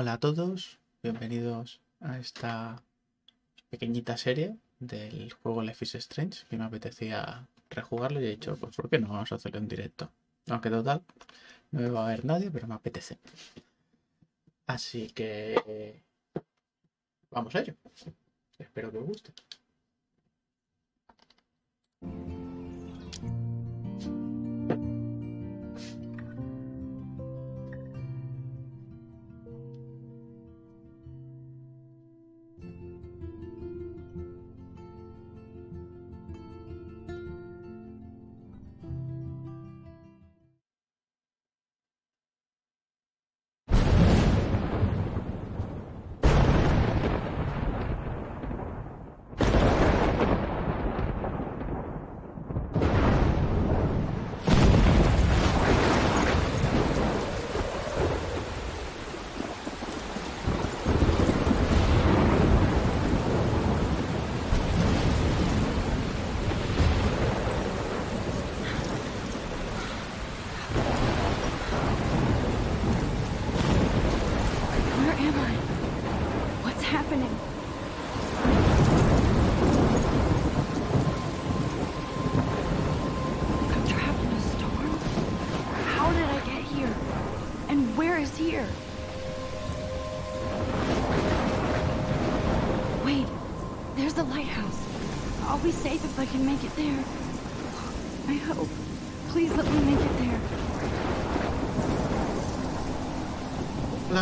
Hola a todos, bienvenidos a esta pequeñita serie del juego Life is Strange que me apetecía rejugarlo y he dicho, pues ¿por qué no vamos a hacerlo en directo? Aunque total, no me va a ver nadie, pero me apetece. Así que vamos a ello. Espero que os guste.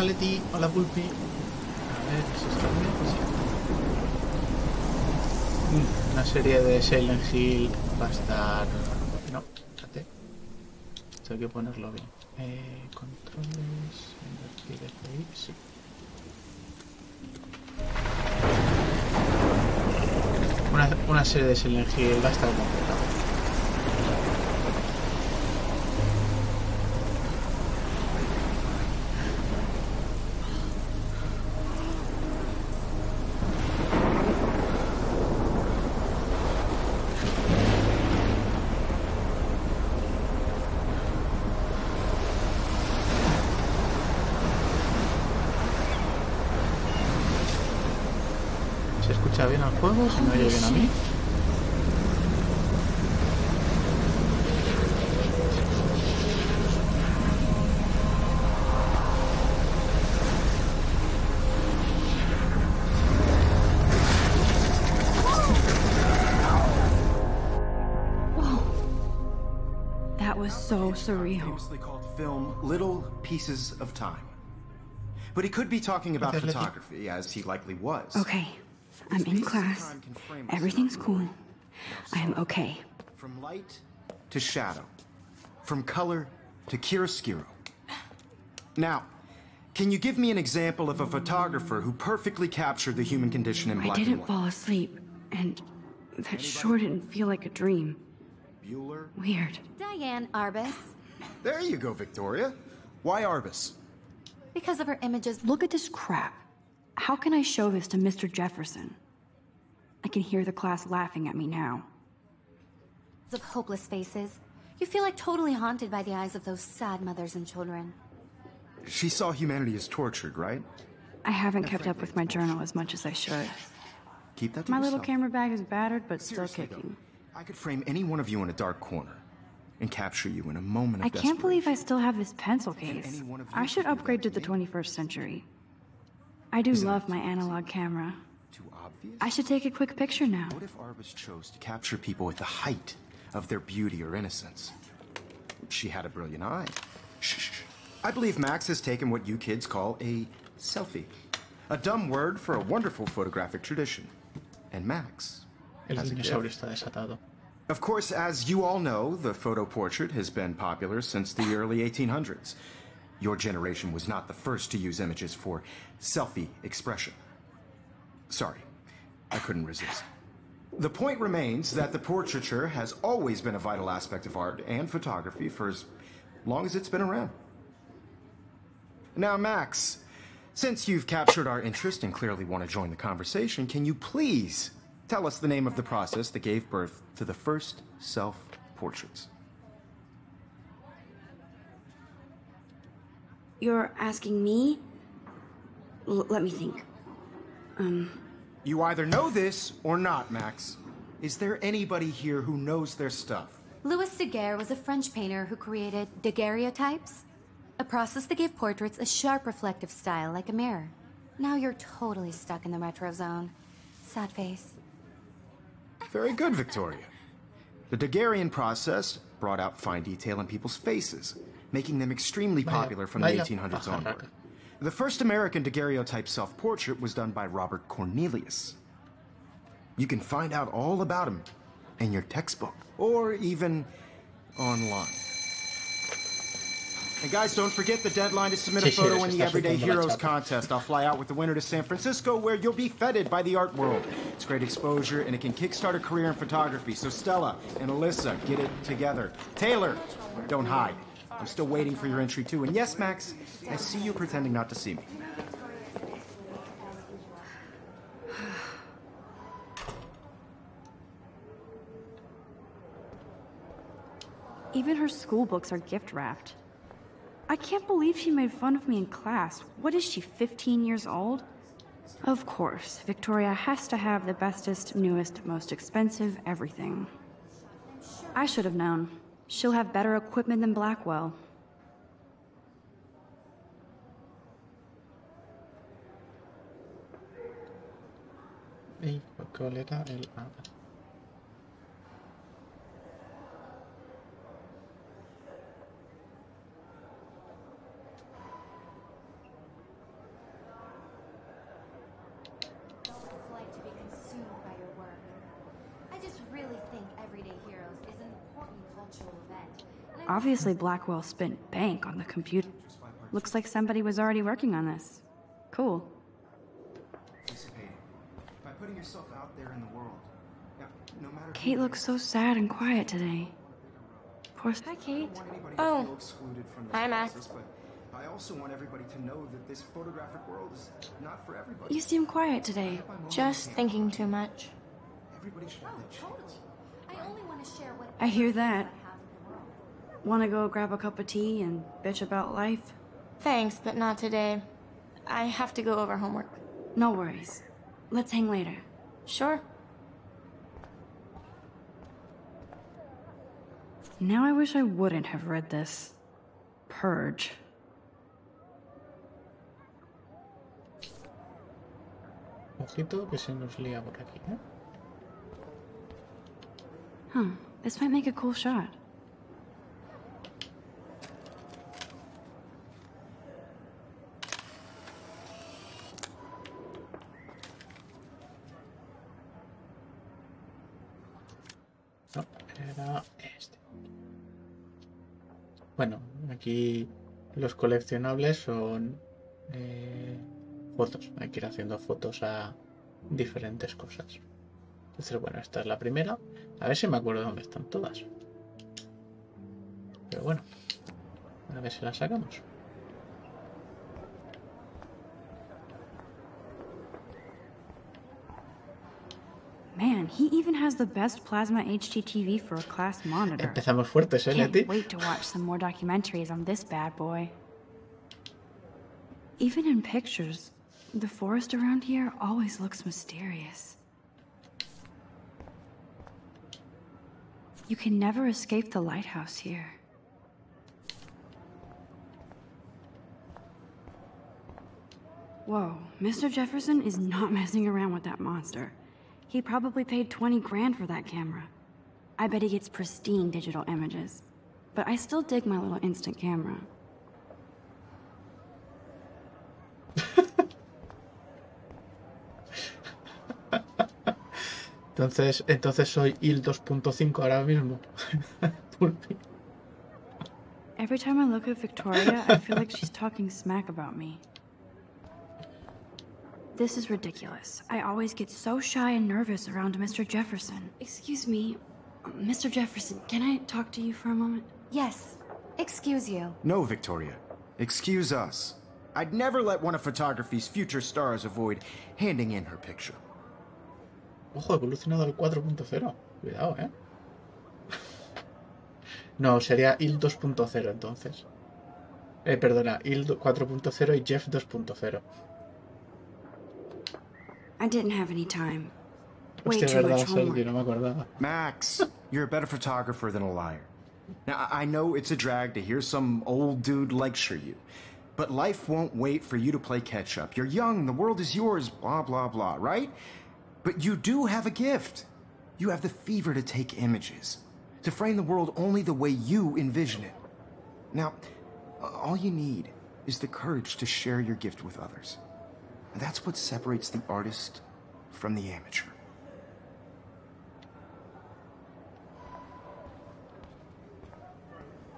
Leti, hola Pulpi. A ver si está bien. Sí. Mm, Una serie de Silent Hill va a estar. No, espérate. Esto hay que ponerlo bien. Eh, controles, invertir FBI, sí. Una, una serie de Silent Hill va a estar complicada. Escucha bien el juego? Me oye a mí? That was so surreal. famously called film Little Pieces of Time. But he could be talking about photography, as he likely was. Okay, I'm in class. Everything's cool. I am okay. From light to shadow, from color to chiaroscuro. Now, can you give me an example of a photographer who perfectly captured the human condition in black I didn't and white? fall asleep, and that sure didn't feel like a dream. Bueller? Weird. Diane Arbus. There you go, Victoria. Why Arbus? Because of her images. Look at this crap. How can I show this to Mr. Jefferson? I can hear the class laughing at me now. of hopeless faces. You feel like totally haunted by the eyes of those sad mothers and children. She saw humanity as tortured, right? I haven't kept up with my journal as much as I should. Keep that to My little camera bag is battered, but still Seriously, though, kicking. I could frame any one of you in a dark corner and capture you in a moment of I can't believe I still have this pencil case. any one of you I should upgrade to the 21st century. I do Isn't love my analog camera. Too obvious? I should take a quick picture now. What if Arbus chose to capture people at the height of their beauty or innocence? She had a brilliant eye. Shh, shh, shh. I believe Max has taken what you kids call a selfie. A dumb word for a wonderful photographic tradition. And Max El has a gift. está desatado. Of course, as you all know, the photo portrait has been popular since the early 1800s. Your generation was not the first to use images for selfie expression. Sorry, I couldn't resist. The point remains that the portraiture has always been a vital aspect of art and photography for as long as it's been around. Now, Max, since you've captured our interest and clearly want to join the conversation, can you please tell us the name of the process that gave birth to the first self portraits? You're asking me? L- let me think. Um, You either know this or not, Max. Is there anybody here who knows their stuff? Louis Daguerre was a French painter who created daguerreotypes, a process that gave portraits a sharp reflective style like a mirror. Now you're totally stuck in the retro zone. Sad face. Very good, Victoria. The Daguerrean process brought out fine detail in people's faces, making them extremely popular from the 1800s onward. The first American daguerreotype self-portrait was done by Robert Cornelius. You can find out all about him in your textbook, or even online. And guys, don't forget the deadline to submit a Sí, sí, photo in the Everyday Heroes contest. I'll fly out with the winner to San Francisco, where you'll be feted by the art world. It's great exposure, and it can kickstart a career in photography. So Stella and Alyssa, get it together. Taylor, don't hide. I'm still waiting for your entry too. And yes, Max, I see you pretending not to see me. even her school books are gift wrapped. I can't believe she made fun of me in class. What is she, 15 years old? Of course, Victoria has to have the bestest, newest, most expensive everything. I should have known. She'll have better equipment than Blackwell What it's like to be consumed by your work. I just really think Everyday Heroes is an important cultural event. and I Obviously, Blackwell spent bank on the computer. Looks like somebody was already working on this. Cool. By putting yourself out there in the world. Now, no matter Kate you looks so sad and quiet today. Poor Hi, Kate. want anybody Oh. excluded from this Hi, Max. process, but I also want everybody to know that this photographic world is not for everybody. You seem quiet today. Just thinking too much. Everybody should have oh, that. Totally. I only want to share what I hear that. I have with the world. Want to go grab a cup of tea and bitch about life? Thanks, but not today. I have to go over homework. No worries. Let's hang later. Sure. Now I wish I wouldn't have read this. Purge. Ojito que se nos lía por aquí, ¿eh? Huh. This might make a cool shot. Este. Bueno, aquí los coleccionables son eh, fotos. Hay que ir haciendo fotos a diferentes cosas. Entonces, bueno, esta es la primera. A ver si me acuerdo dónde están todas. Pero bueno, a ver si las sacamos. Man, he even has the best plasma HDTV for a class monitor. Empezamos fuertes, ¿eh, Leti? Can't wait to watch some more documentaries on this bad boy. Even in pictures, the forest around here always looks mysterious. You can never escape the lighthouse here. Whoa, Mr. Jefferson is not messing around with that monster. He probably paid 20 grand for that camera. I bet he gets pristine digital images. But I still dig my little instant camera. Entonces, entonces soy IL 2.5 ahora mismo. Every time I look at Victoria, I feel like she's talking smack about me. This is ridiculous. I always get so shy and nervous around Mr. Jefferson. Excuse me, Mr. Jefferson, can I talk to you for a moment? Yes. Excuse you. No, Victoria. Excuse us. I'd never let one of photography's future stars avoid handing in her picture. Ojo, evolucionado al 4.0. Cuidado, ¿eh? No, sería IL 2.0 entonces. Eh, perdona, IL 4.0 y Jeff 2.0. I didn't have any time. Way Hostia, too verdad, much homework. Sergio, no me acordaba. Max, you're a better photographer than a liar. Now, I I know it's a drag to hear some old dude lecture you, but life won't wait for you to play catch up. You're young, the world is yours, blah, blah, blah, right? But you do have a gift. You have the fever to take images, to frame the world only the way you envision it. Now, all you need is the courage to share your gift with others. And that's what separates the artist from the amateur.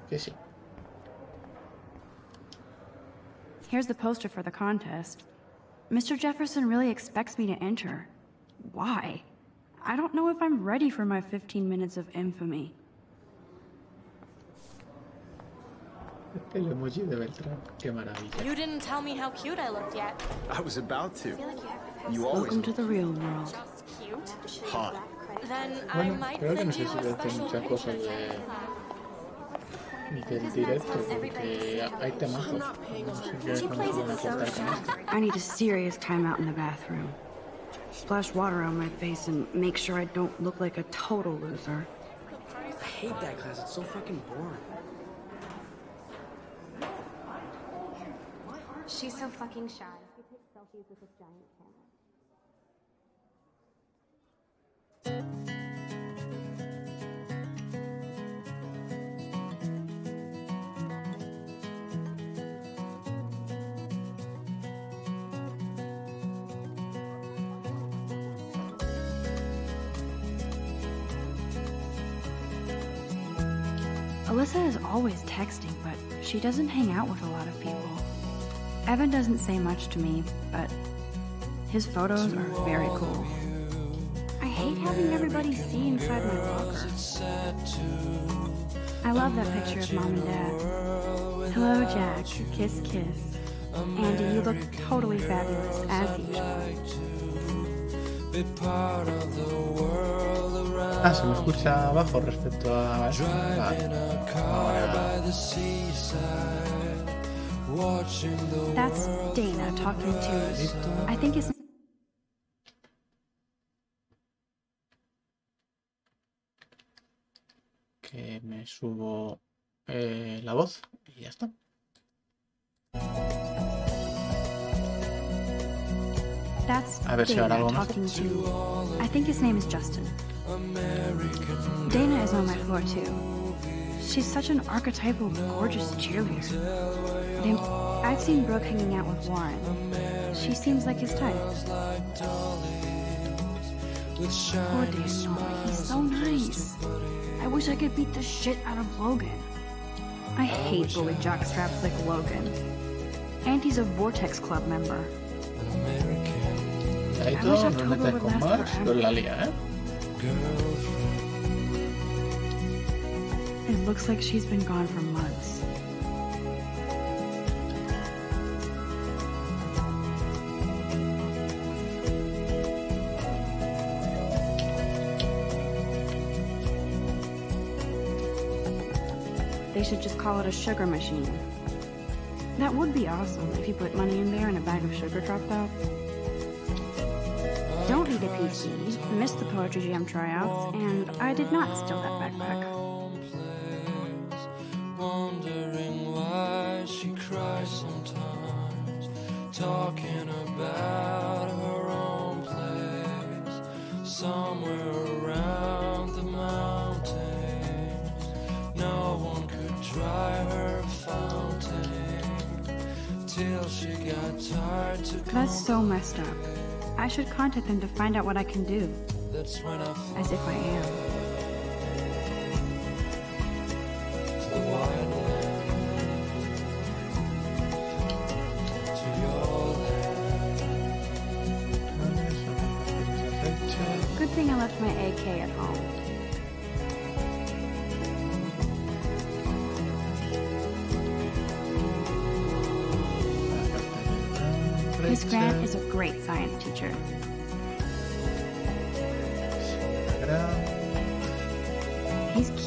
Que. Here's the poster for the contest. Mr. Jefferson really expects me to enter. Why? I don't know if I'm ready for my 15 minutes of infamy. El emoji de Beltrán. Qué maravilla. You didn't tell me how cute I looked yet. I was about to. You always Welcome to the real world. Hot. Then I Bueno, might creo que no sé si a voy a hacer muchas cosas de, sometime. del directo porque hay temazos. No sé qué van a cortar con esto. I need a serious timeout in the bathroom. Splash water on my face and make sure I don't look like a total loser. I hate that class. It's so fucking boring. She's so fucking shy. She takes selfies with this giant camera. Alyssa is always texting, but she doesn't hang out with a lot of people. Evan doesn't say much to me, but his photos are very cool. I hate having everybody see inside my locker. I love that picture of mom and dad. Hello, Jack. Kiss, kiss. Andy, you look totally fabulous, as usual. Ah, se me escucha bajo respecto a esto. Vale. Ahora, That's Dana talking to. I think his. que me subo eh, la voz y ya está. That's A ver si Dana algo más. talking to. I think his name is Justin. Dana is on my floor too. She's such an archetypal, gorgeous cheerleader. I've seen Brooke hanging out with Warren. She seems like his type. Poor Daniel, he's so nice. I wish I could beat the shit out of Logan. I hate bully jockstraps like Logan. And he's a Vortex Club member. I wish todo, no October metas would con last Max, forever. con la lía, ¿eh? It looks like she's been gone for months. Should just call it a sugar machine. That would be awesome if you put money in there and a bag of sugar dropped out. Don't need a PC, missed the Poetry Jam tryouts, and I did not steal that backpack. That's so messed up. I should contact them to find out what I can do, That's when I flew as if I am.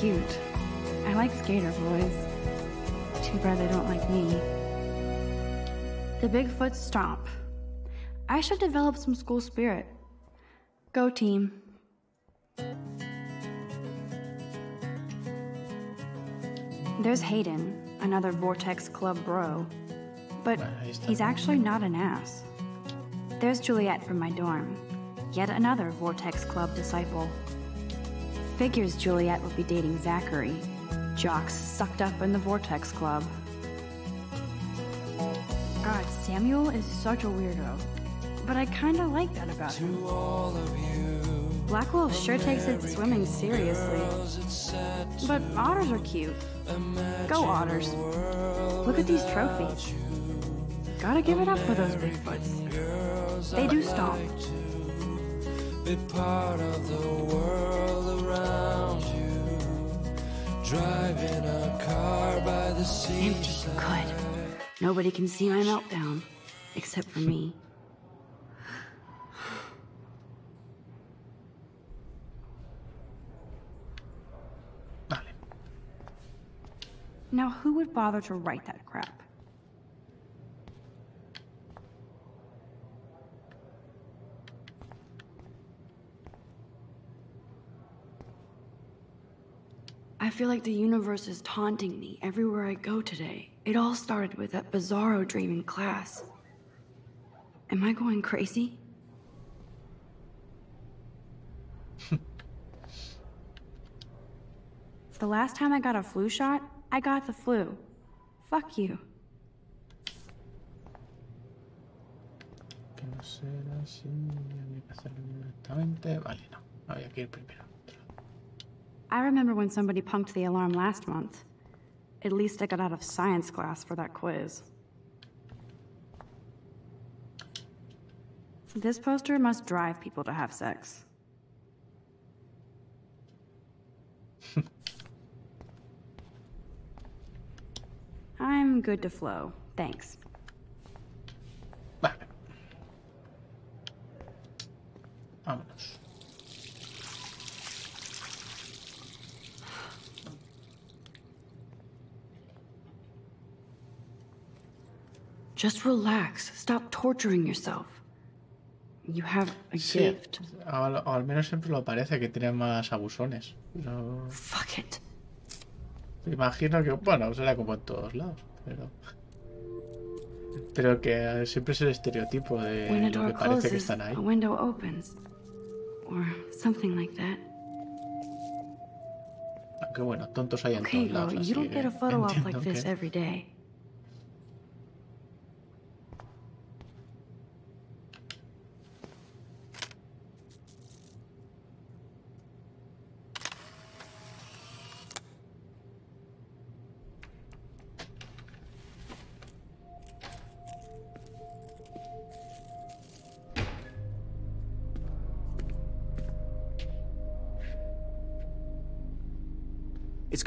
Cute. I like skater boys. Too bad they don't like me. The Bigfoot Stomp. I should develop some school spirit. Go team. There's Hayden, another Vortex Club bro. But Bueno, ahí está. he's actually not an ass. There's Juliet from my dorm, yet another Vortex Club disciple. Figures Juliet would be dating Zachary, jocks sucked up in the Vortex Club. God, Samuel is such a weirdo. But I kinda like that about him. You, Blackwell sure takes its swimming seriously. But otters are cute. Go otters. Look at these trophies. Gotta give it up for those Bigfoots. They do stomp. Be part of the world around you. Driving a car by the Empty. seaside. Good. Nobody can see my meltdown. Except for me. Now, who would bother to write that crap? I feel like the universe is taunting me everywhere I go today. It all started with that bizarro dream in class. Am I going crazy? the last time I got a flu shot, I got the flu. Fuck you. Que no será así. Había que hacerlo directamente. Vale, no. Había que ir primero. I remember when somebody punked the alarm last month. At least I got out of science class for that quiz. This poster must drive people to have sex. I'm good to flow. Thanks. Vale. Just relax. Stop torturing yourself. You have a Sí, gift. al, al menos siempre lo parece que tiene más abusones. No, Fuck it. imagino que, bueno, será como en todos lados, pero. Pero que siempre es el estereotipo de lo que parece que están ahí. a window opens. Or something like that. Aunque bueno, tontos hay en Okay, todos lados. así you don't que get a photo op entiendo like this que-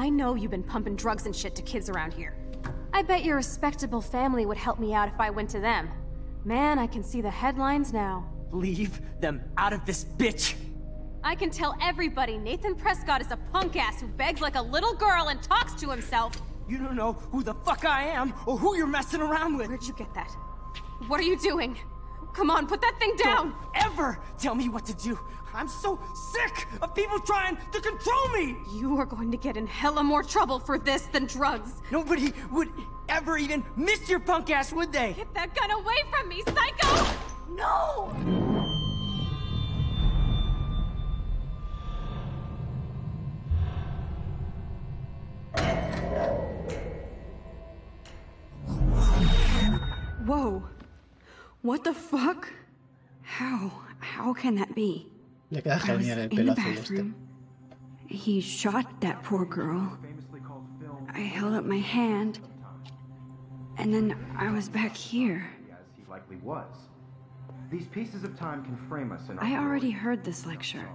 I know you've been pumping drugs and shit to kids around here. I bet your respectable family would help me out if I went to them. Man, I can see the headlines now. Leave them out of this bitch. I can tell everybody Nathan Prescott is a punk ass who begs like a little girl and talks to himself. You don't know who the fuck I am or who you're messing around with. Where'd you get that? What are you doing? Come on, put that thing down! Don't ever tell me what to do. I'm so sick of people trying to control me. You are going to get in hella more trouble for this than drugs. Nobody would ever even miss your punk ass, would they? Get that gun away from me, psycho! No! Whoa. What the fuck? How? How can that be? Le queda I was genial el in pelo the azul este. bathroom. He shot that poor girl. I held up my hand. And then I was back here. As he likely was. These pieces of time can frame us in our I already glory. heard this lecture.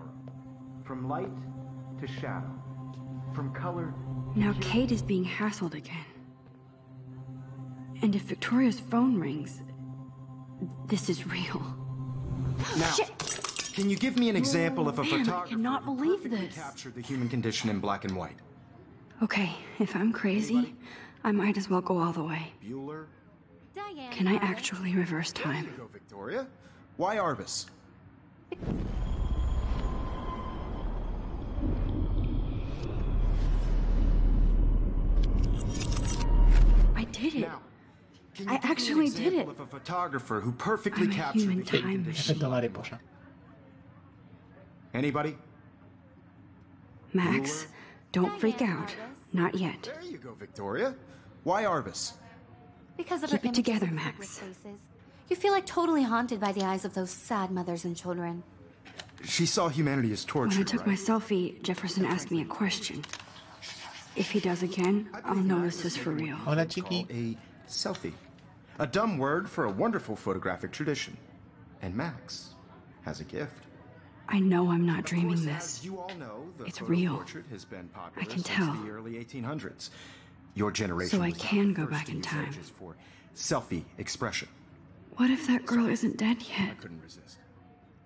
From light to shadow. From color Now Kate is being hassled again. And if Victoria's phone rings, this is real. Now, can you give me an example of a Man, I photographer cannot who believe perfectly this. captured the human condition in black and white? Okay, if I'm crazy, I might as well go all the way. Bueller? Diane. Can I actually reverse time? Go, Victoria. Why Arbus? I did it. Now, can you I give me an actually did example it. Of a photographer who perfectly I'm a captured human the human time condition. Efecto mariposa. Anybody? Max, don't freak Diane out. Arbus. Not yet. There you go, Victoria. Why Arbus? Because of Keep her it together, Max. faces. You feel like totally haunted by the eyes of those sad mothers and children. She saw humanity as torture. When I took right? my selfie, Jefferson asked me a question. If he does again, I'll know this is for real. Hola, Called chiqui. a selfie. A dumb word for a wonderful photographic tradition. And Max has a gift. I know I'm not dreaming course, this. As you all know, the It's real. portrait has been popular I can since tell. the early 1800s. Your generation So I can go back in time. for selfie expression. What if that girl isn't dead yet? I couldn't resist.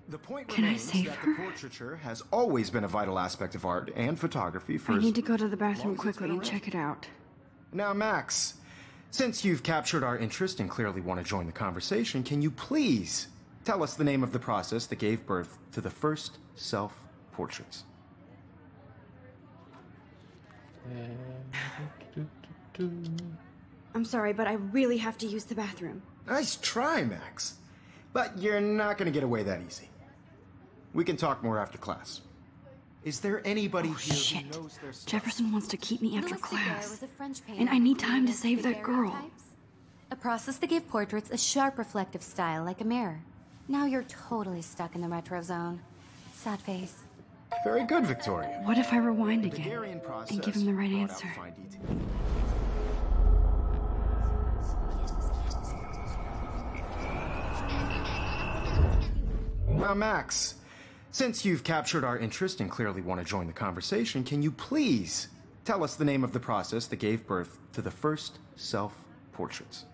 The point Can I save that her? the portraiture has always been a vital aspect of art and photography for I need to go to the bathroom quickly and check it out. Now, Max, since you've captured our interest and clearly want to join the conversation, can you please tell us the name of the process that gave birth to the first self portraits? Um, I'm sorry, but I really have to use the bathroom. Nice try, Max. But you're not going to get away that easy. We can talk more after class. Is there anybody Oh, here shit. who knows their stuff? Jefferson wants to keep me after Louis class. was a French painter And I need time to save that girl. A process that gave portraits a sharp reflective style like a mirror. Now you're totally stuck in the retro zone. Sad face. Very good, Victoria. What if I rewind The again process and give him the right answer? Now, Max, since you've captured our interest and clearly want to join the conversation, can you please tell us the name of the process that gave birth to the first self portraits?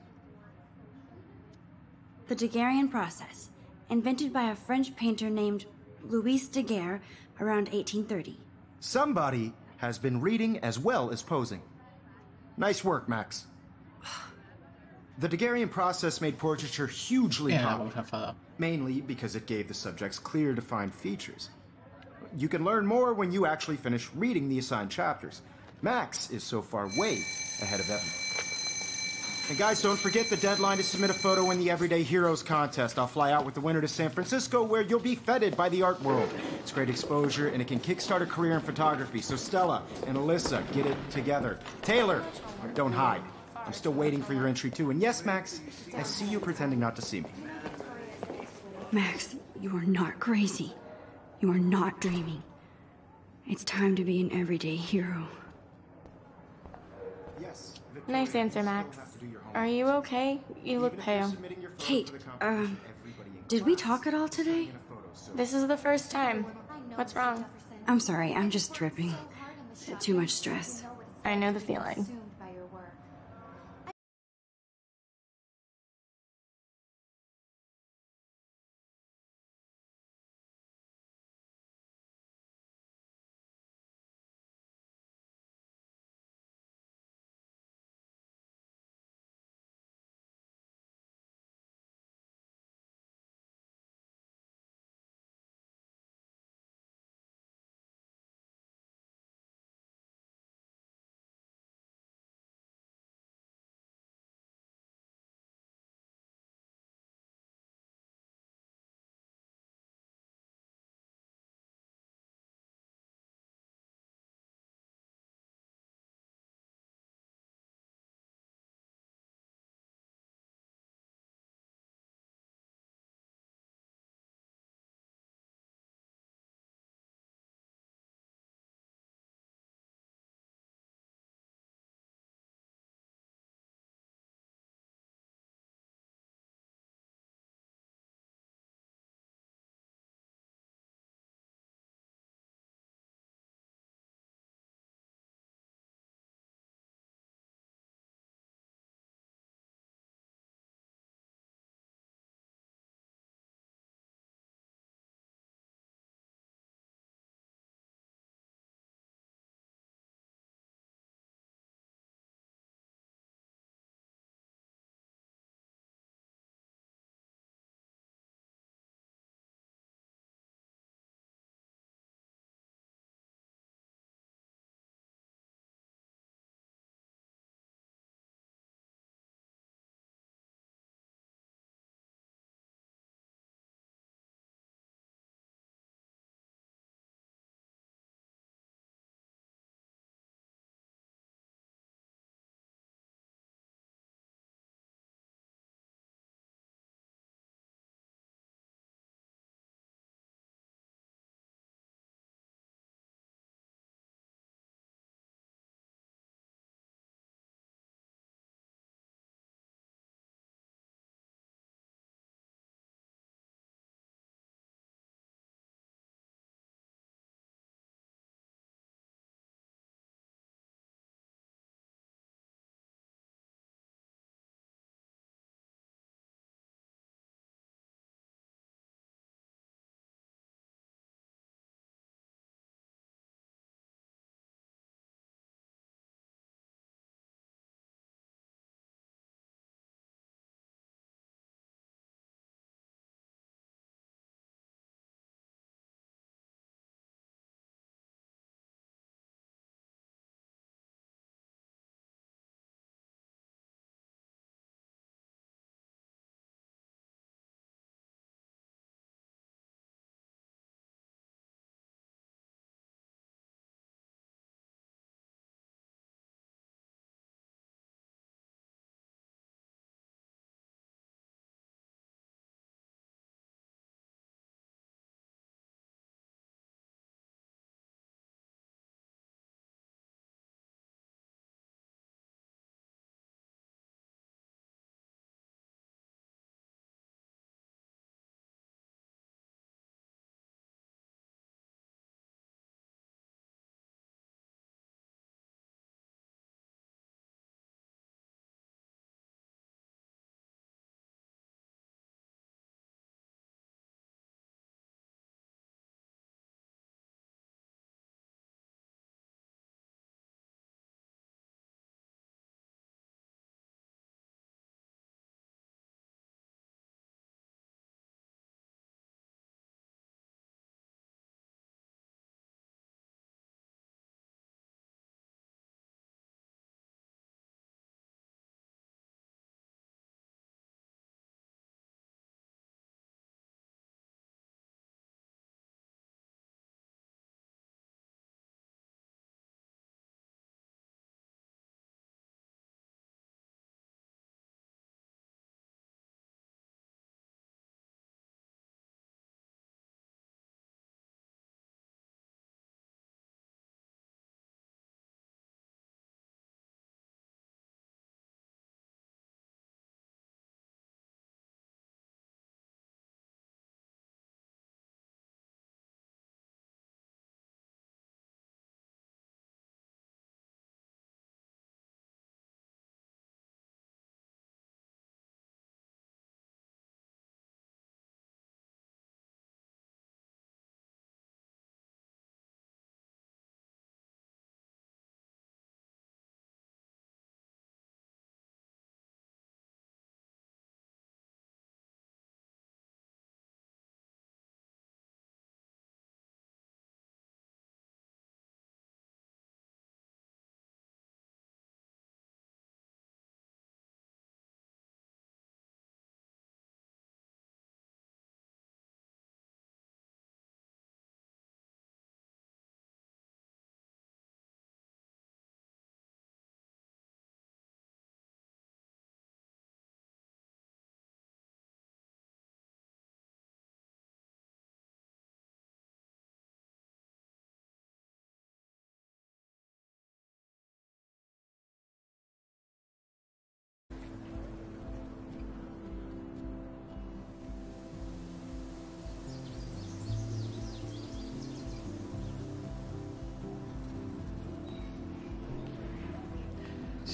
The Daguerrean process, invented by a French painter named Louis Daguerre around 1830. Somebody has been reading as well as posing. Nice work, Max. The Daguerrean process made portraiture hugely Mira, popular. mainly because it gave the subjects clear, defined features. You can learn more when you actually finish reading the assigned chapters. Max is so far way ahead of Evan. And guys, don't forget the deadline to submit a photo in the Everyday Heroes contest. I'll fly out with the winner to San Francisco where you'll be feted by the art world. It's great exposure and it can kickstart a career in photography. So Stella and Alyssa, get it together. Taylor, don't hide. I'm still waiting for your entry too. And yes, Max, I see you pretending not to see me. Max, you are not crazy. You are not dreaming. It's time to be an everyday hero. Yes. Nice answer, Max. Are you okay? You look pale. Kate, um, did we talk at all today? This is the first time. What's wrong? I'm sorry, I'm just tripping. Too much stress. I know the feeling.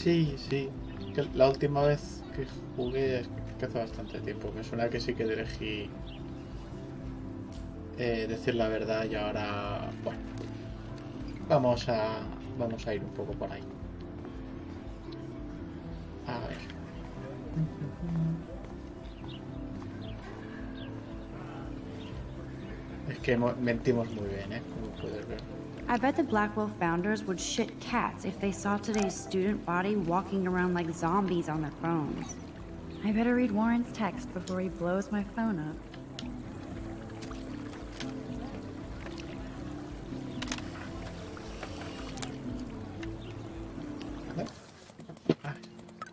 Sí, sí. La última vez que jugué que hace bastante tiempo. Me suena que sí que elegí eh, decir la verdad y ahora, bueno, vamos a vamos a ir un poco por ahí. A ver. Es que mo- mentimos muy bien, ¿eh? Como puedes ver. I bet the Blackwell founders would shit cats if they saw today's student body walking around like zombies on their phones. I better read Warren's text before he blows my phone up.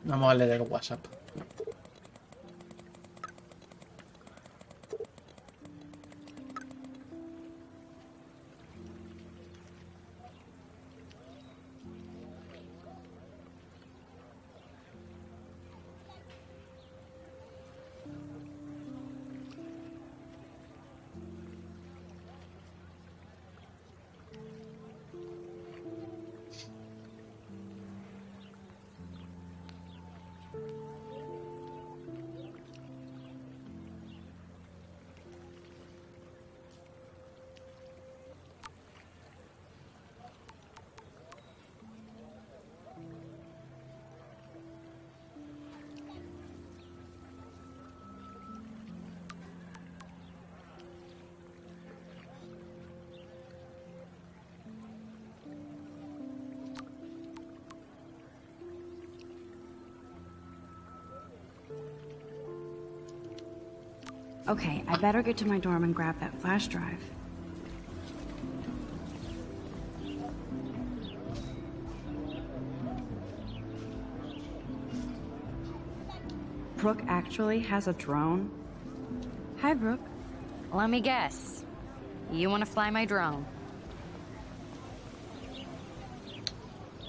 Vamos a el WhatsApp. Okay, I better get to my dorm and grab that flash drive. Brooke actually has a drone? Hi, Brooke. Let me guess. You want to fly my drone?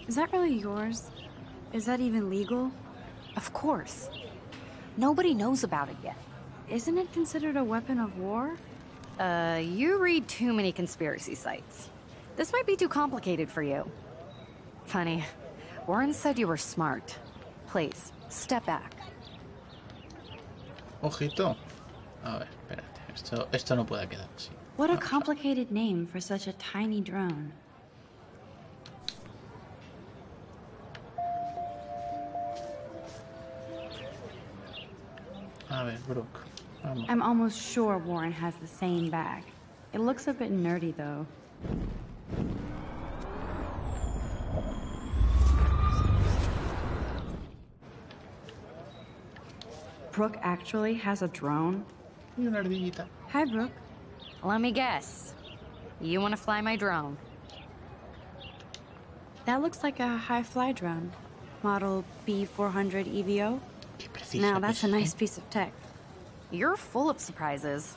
Is that really yours? Is that even legal? Of course. Nobody knows about it yet. Isn't it considered a weapon of war? Uh, you read too many conspiracy sites. This might be too complicated for you. Funny. Warren said you were smart. Please, step back. Ojito. A ver, espérate. Esto, esto no puede quedar así. What a complicated name for such a tiny drone. A ver, Brooke. I'm almost sure Warren has the same bag. It looks a bit nerdy, though. Brooke actually has a drone? Y una ardillita. Hi, Brooke. Let me guess. You want to fly my drone? That looks like a high fly drone. Model B400 EVO? Now, that's a nice piece of tech. You're full of surprises.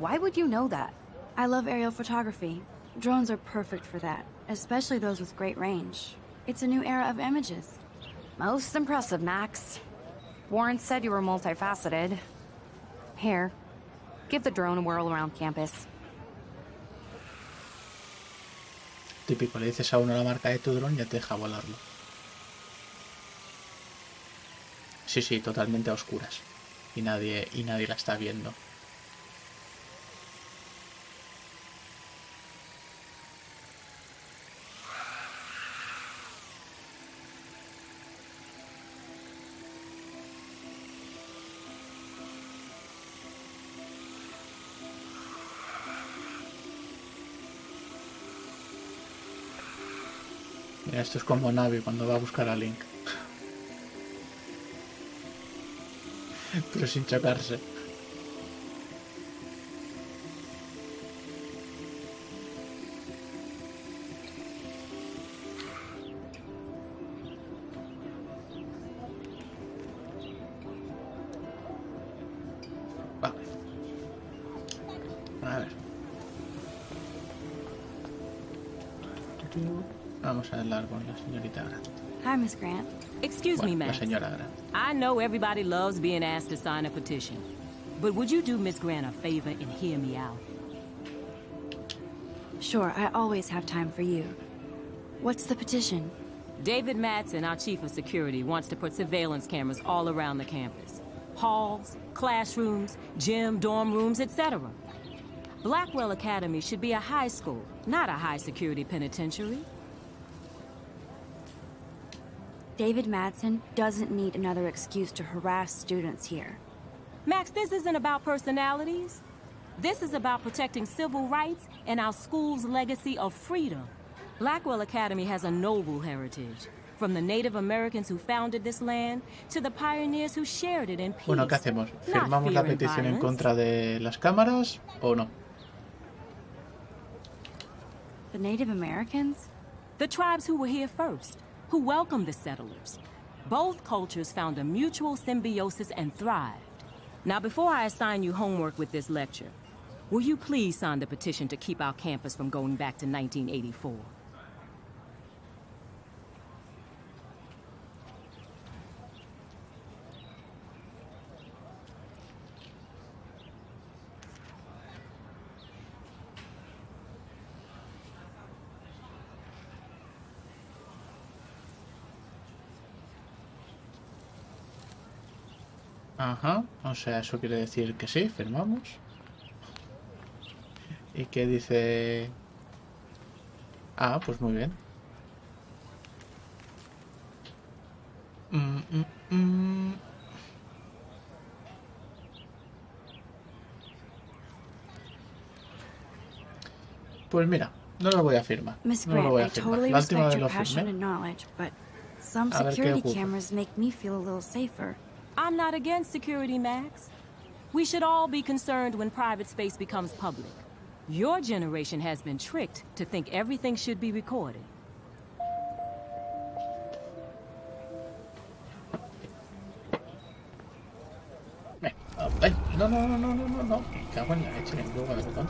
Why would you know that? I love aerial photography. Drones are perfect for that, especially those with great range. It's a new era of images. Most impressive, Max. Warren said you were multifaceted. Here, give the drone a whirl around campus. Típico, le dices a uno la marca de tu dron y ya te deja volarlo. Sí, sí, totalmente a oscuras. Y nadie, y nadie la está viendo. Esto es como Navi cuando va a buscar a Link. Pero sin chocarse. Vale. Vamos a hablar con la señorita Grant. Hi, Miss Grant. Excuse me, Bueno, la Max. señora Grant. I know everybody loves being asked to sign a petition. But would you do Miss Grant a favor and hear me out? Sure, I always have time for you. What's the petition? David Madsen, our chief of security, wants to put surveillance cameras all around the campus. Halls, classrooms, gym, dorm rooms, etc. Blackwell Academy should be a high school, not a high-security penitentiary. David Madsen doesn't need another excuse to harass students here. Max, this isn't about personalities. This is about protecting civil rights and our school's legacy of freedom. Blackwell Academy has a noble heritage. From the Native Americans who founded this land to the pioneers who shared it in peace. Bueno, ¿qué hacemos? ¿Firmamos la petición en contra de las cámaras o no? The Native Americans? The tribes who were here first, who welcomed the settlers. Both cultures found a mutual symbiosis and thrived. Now, before I assign you homework with this lecture, will you please sign the petition to keep our campus from going back to 1984? Ajá, o sea, eso quiere decir que sí, firmamos. ¿Y qué dice? Ah, pues muy bien. Mm, mm, mm. Pues mira, no lo voy a firmar. No lo voy a firmar. La última vez lo firmé. A ver qué ocurre. cameras make me feel a little safer. I'm not against security, Max. We should all be concerned when private space becomes public. Your generation has been tricked to think everything should be recorded. No, no, no, no, no, no, no. Cago en la leche, me equivoco de botón.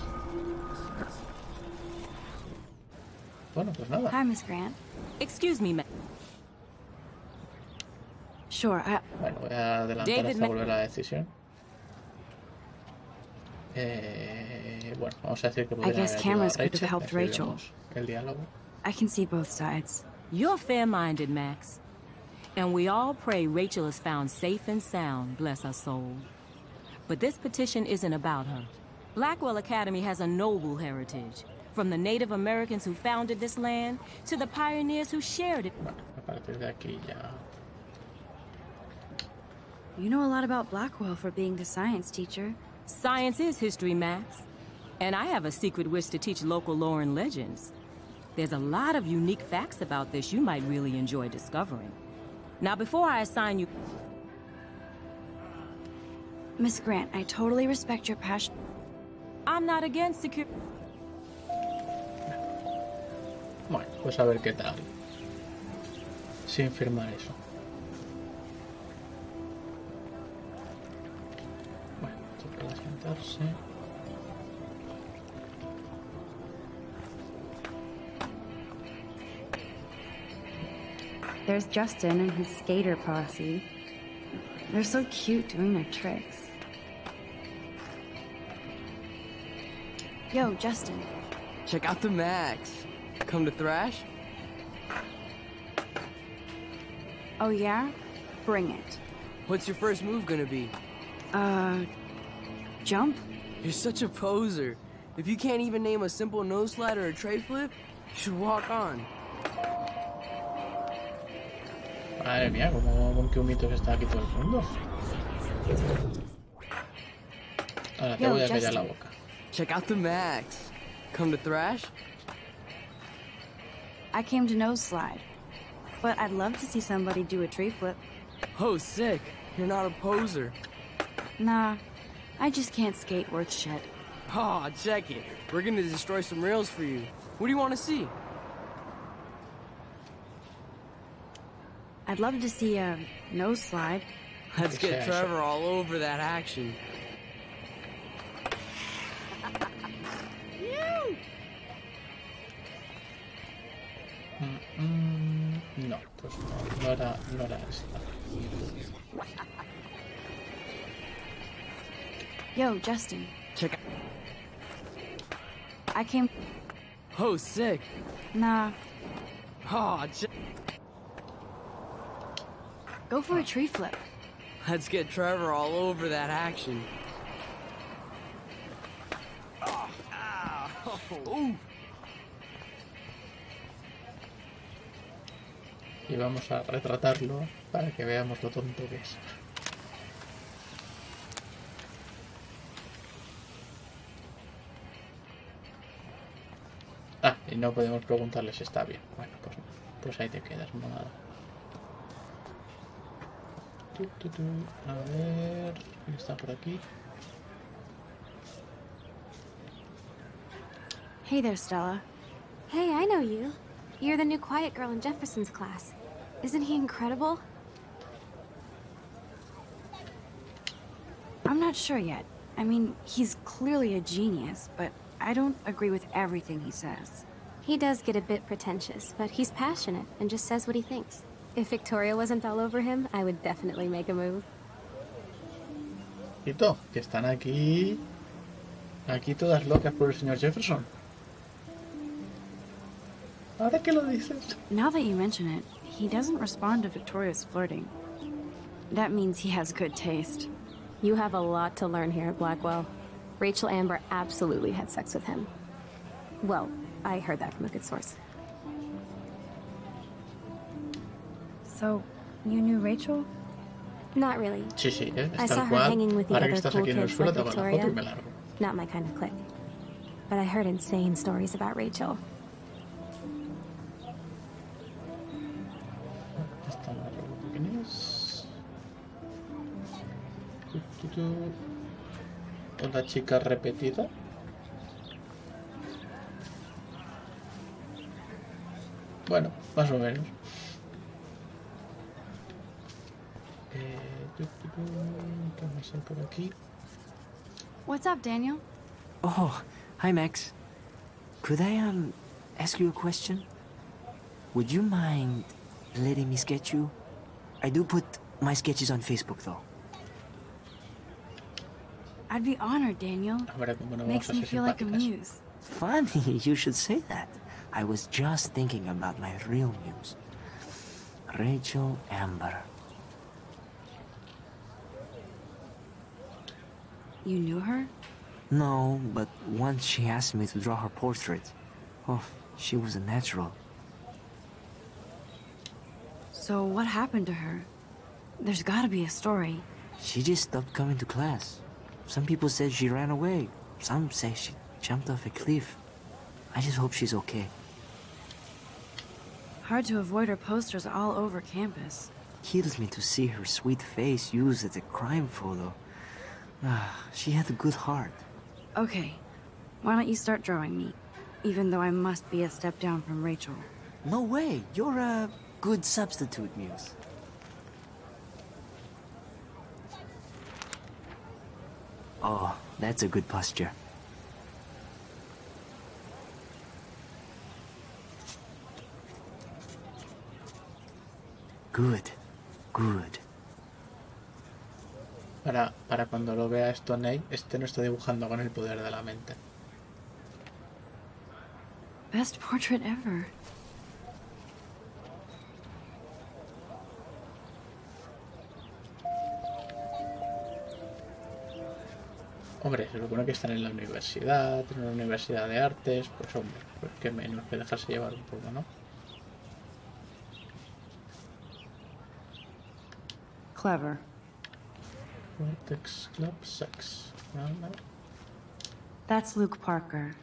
Bueno, pues nada. Hi, Miss Grant. Excuse me, Max. Sure, I, Bueno, voy a adelantar David hasta volver a la decisión. Eh, bueno, vamos a decir que podría guess haber cameras ayudado a could have helped Rachel. El diálogo. I can see both sides. You're fair-minded, Max. And we all pray Rachel is found safe and sound, bless her soul. But this petition isn't about her. Blackwell Academy has a noble heritage. From the Native Americans who founded this land to the pioneers who shared it. Bueno, a partir de aquí ya. You know a lot about Blackwell for being the science teacher. Science is history, Max. And I have a secret wish to teach local lore and legends. There's a lot of unique facts about this you might really enjoy discovering. Now, before I assign you... Miss Grant, I totally respect your passion. I'm not against security. Bueno, pues a ver qué tal. Sin firmar eso. Toca sentarse. There's Justin and his skater posse. They're so cute doing their tricks. Yo, Justin. Check out the Max. Come to Thrash? Oh, yeah? Bring it. What's your first move gonna be? Uh, jump? You're such a poser. If you can't even name a simple nose slide or a tray flip, you should walk on. Madre mía, como con qué humitos está aquí todo el mundo. Ahora te Yo, voy a callar la boca. Check out the Max. Come to Thrash? I came to nose slide. But I'd love to see somebody do a tree flip. Oh, sick. You're not a poser. Nah, I just can't skate worth shit. Aw, check it. We're gonna destroy some rails for you. What do you want to see? I'd love to see a nose slide. Let's get Trevor all over that action. Mm, mm, no, pues no, no era, no era esta. Yo, Justin. Check out. I came. Oh, sick. Nah, Aw, check. Go for a tree flip. Let's get Trevor all over that action. Oh, ow. Ooh. Y vamos a retratarlo para que veamos lo tonto que es. Y no podemos preguntarle si está bien. Bueno, pues, pues ahí te quedas, monada. A ver, ¿quién está por aquí? Hey there, Stella. Hey, I know you. You're the new quiet girl in Jefferson's class. Isn't he incredible? I'm not sure yet. I mean, he's clearly a genius, but I don't agree with everything he says. He does get a bit pretentious, but he's passionate and just says what he thinks. If Victoria wasn't all over him, I would definitely make a move. Quito, que están aquí. Aquí todas locas por el señor Jefferson. Ahora que lo dices. Now that you mention it, he doesn't respond to Victoria's flirting. That means he has good taste. You have a lot to learn here at Blackwell. Rachel Amber absolutely had sex with him. Well, I heard that from a good source. So, you knew Rachel? Not really. Sí, sí, ¿eh? I saw her cual. hanging with the Ahora other cool aquí en el kids suelo, like te hago la foto y Victoria. Not my kind of clique. But I heard insane stories about Rachel. Una chica repetida. Bueno, más o menos. Eh. What's up, Daniel? Oh, hi, Max. Could I, um, ask you a question? Would you mind letting me sketch you? I do put my sketches on Facebook, though. I'd be honored, Daniel. Ahora Makes me feel like a muse. Funny, you should say that. I was just thinking about my real muse. Rachel Amber. You knew her? No, but once she asked me to draw her portrait. Oh, she was a natural. So what happened to her? There's gotta be a story. She just stopped coming to class. Some people said she ran away. Some say she jumped off a cliff. I just hope she's okay. Hard to avoid her posters all over campus. Kills me to see her sweet face used as a crime photo. Ah, she had a good heart. Okay, why don't you start drawing me? Even though I must be a step down from Rachel. No way, you're a good substitute, Muse. Oh, that's a good posture. Good, good. Para, para cuando lo vea Stoney, este no está dibujando con el poder de la mente. Best portrait ever. Hombre, se supone que están en la universidad, en una universidad de artes, pues hombre, pues qué menos que dejarse llevar un poco, ¿no? Clever. Vortex Club Sex. Vale. That's Luke Parker.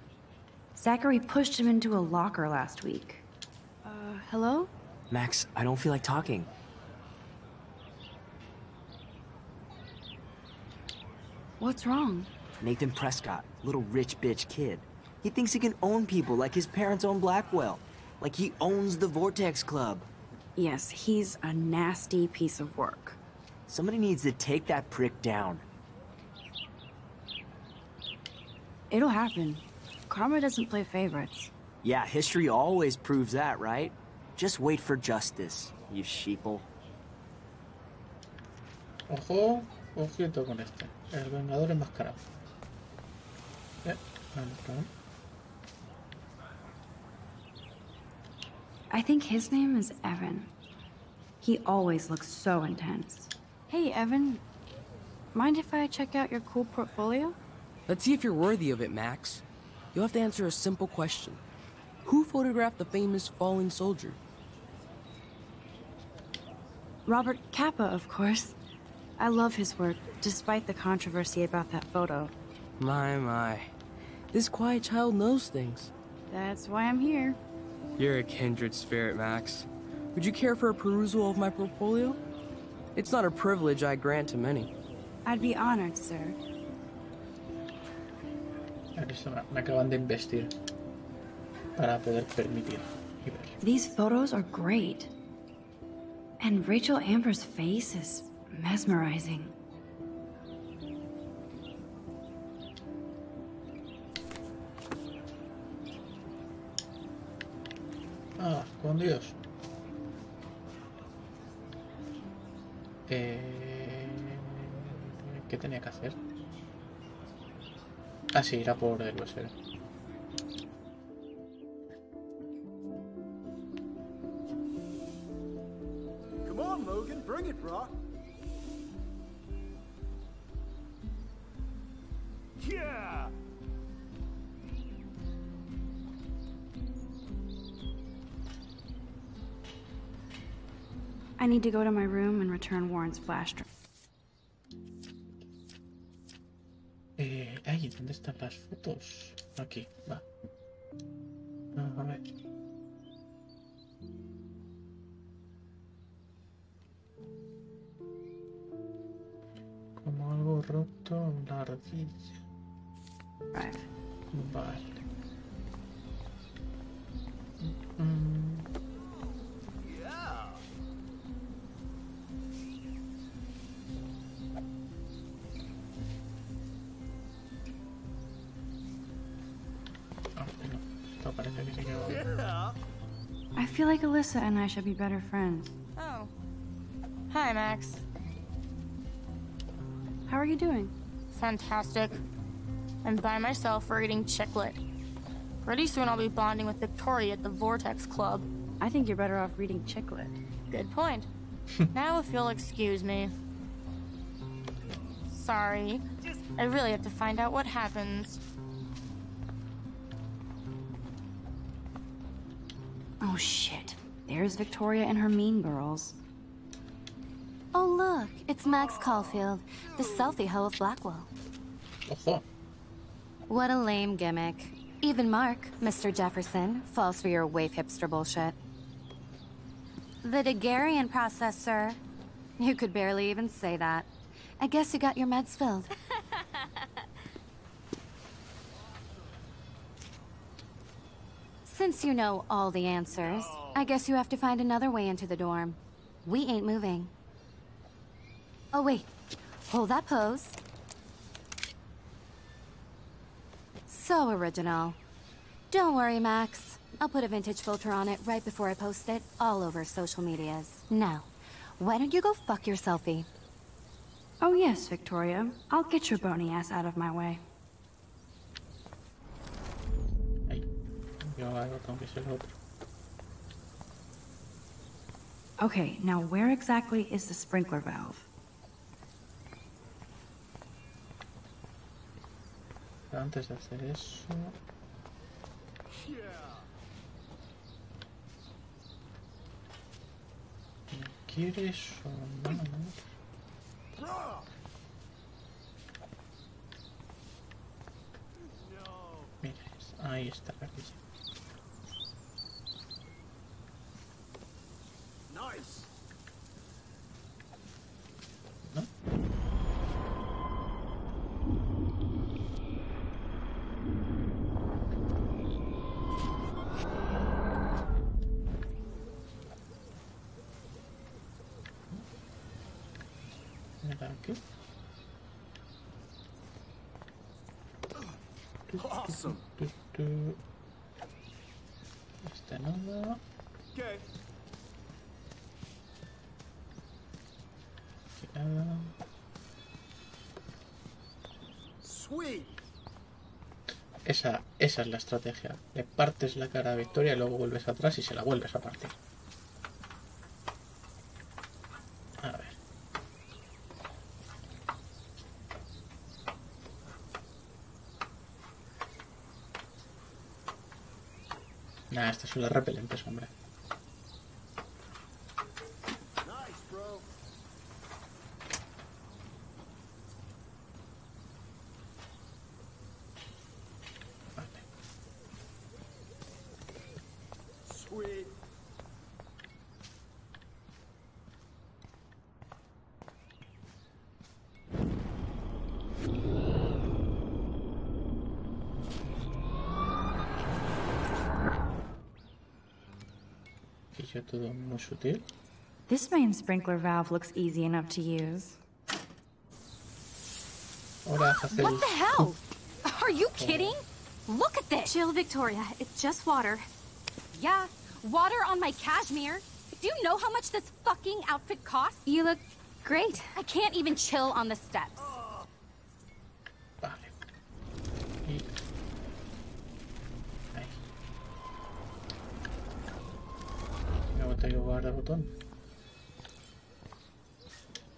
Zachary pushed him into a locker last week. Uh, hello? Max, I don't feel like talking. What's wrong? Nathan Prescott, little rich bitch kid. He thinks he can own people like his parents own Blackwell. Like he owns the Vortex Club. Yes, he's a nasty piece of work. Somebody needs to take that prick down. It'll happen. Karma doesn't play favorites. Yeah, history always proves that, right? Just wait for justice, you sheeple. Ojo, ojito con este. El Vengador enmascarado. Eh, vamos, vamos. I think his name is Evan. He always looks so intense. Hey, Evan. Mind if I check out your cool portfolio? Let's see if you're worthy of it, Max. You'll have to answer a simple question. Who photographed the famous falling soldier? Robert Capa, of course. I love his work, despite the controversy about that photo. My, my. This quiet child knows things. That's why I'm here. You're a kindred spirit, Max. Would you care for a perusal of my portfolio? It's not a privilege I grant to many. I'd be honored, sir. Listo, me- me acaban de investir para poder permitir. These photos are great. And Rachel Amber's face is mesmerizing. Ah, con Dios. Eh, ¿Qué tenía que hacer? Ah, sí, era por el USB. Yeah! I need to go to my room and return Warren's flash drive. Eh, ay, ¿dónde están las fotos? Aquí, va. Ah, a ver. Como algo roto, la ardilla. Vale. Mm, feel and I should be better friends. Oh. Hi, Max. How are you doing? Fantastic. I'm by myself reading chick lit. Pretty soon I'll be bonding with Victoria at the Vortex Club. I think you're better off reading chick lit. Good point. now if you'll excuse me. Sorry. I really have to find out what happens. There's Victoria and her mean girls. Oh, look, it's Max Caulfield, the selfie hoe of Blackwell. Ojo. What a lame gimmick. Even Mark, Mr. Jefferson, falls for your wave hipster bullshit. The Daguerrean process, sir. You could barely even say that. I guess you got your meds filled. Since you know all the answers, I guess you have to find another way into the dorm. We ain't moving. Oh, wait. Hold that pose. So original. Don't worry, Max. I'll put a vintage filter on it right before I post it all over social medias. Now, why don't you go fuck your selfie? Oh yes, Victoria. I'll get your bony ass out of my way. Yo algo tengo que ser otro. Okay, now where exactly is the sprinkler valve? Antes de hacer eso. ¿Quieres o no? Mira, ahí está la Nice! Esa, esa es la estrategia. Le partes la cara a Victoria y luego vuelves atrás y se la vuelves a partir. A ver. Nah, estas son las repelentes, hombre. Y yo todo muy sutil. This main sprinkler valve looks easy enough to use. Hola, Hazel. What the hell? Are you kidding? Look at this. Chill, Victoria. It's just water. Yeah, water on my cashmere. Do you know how much this fucking outfit costs? You look great. I can't even chill on the steps. Vale. Y... Ahí. Me voy a tener que guardar el botón.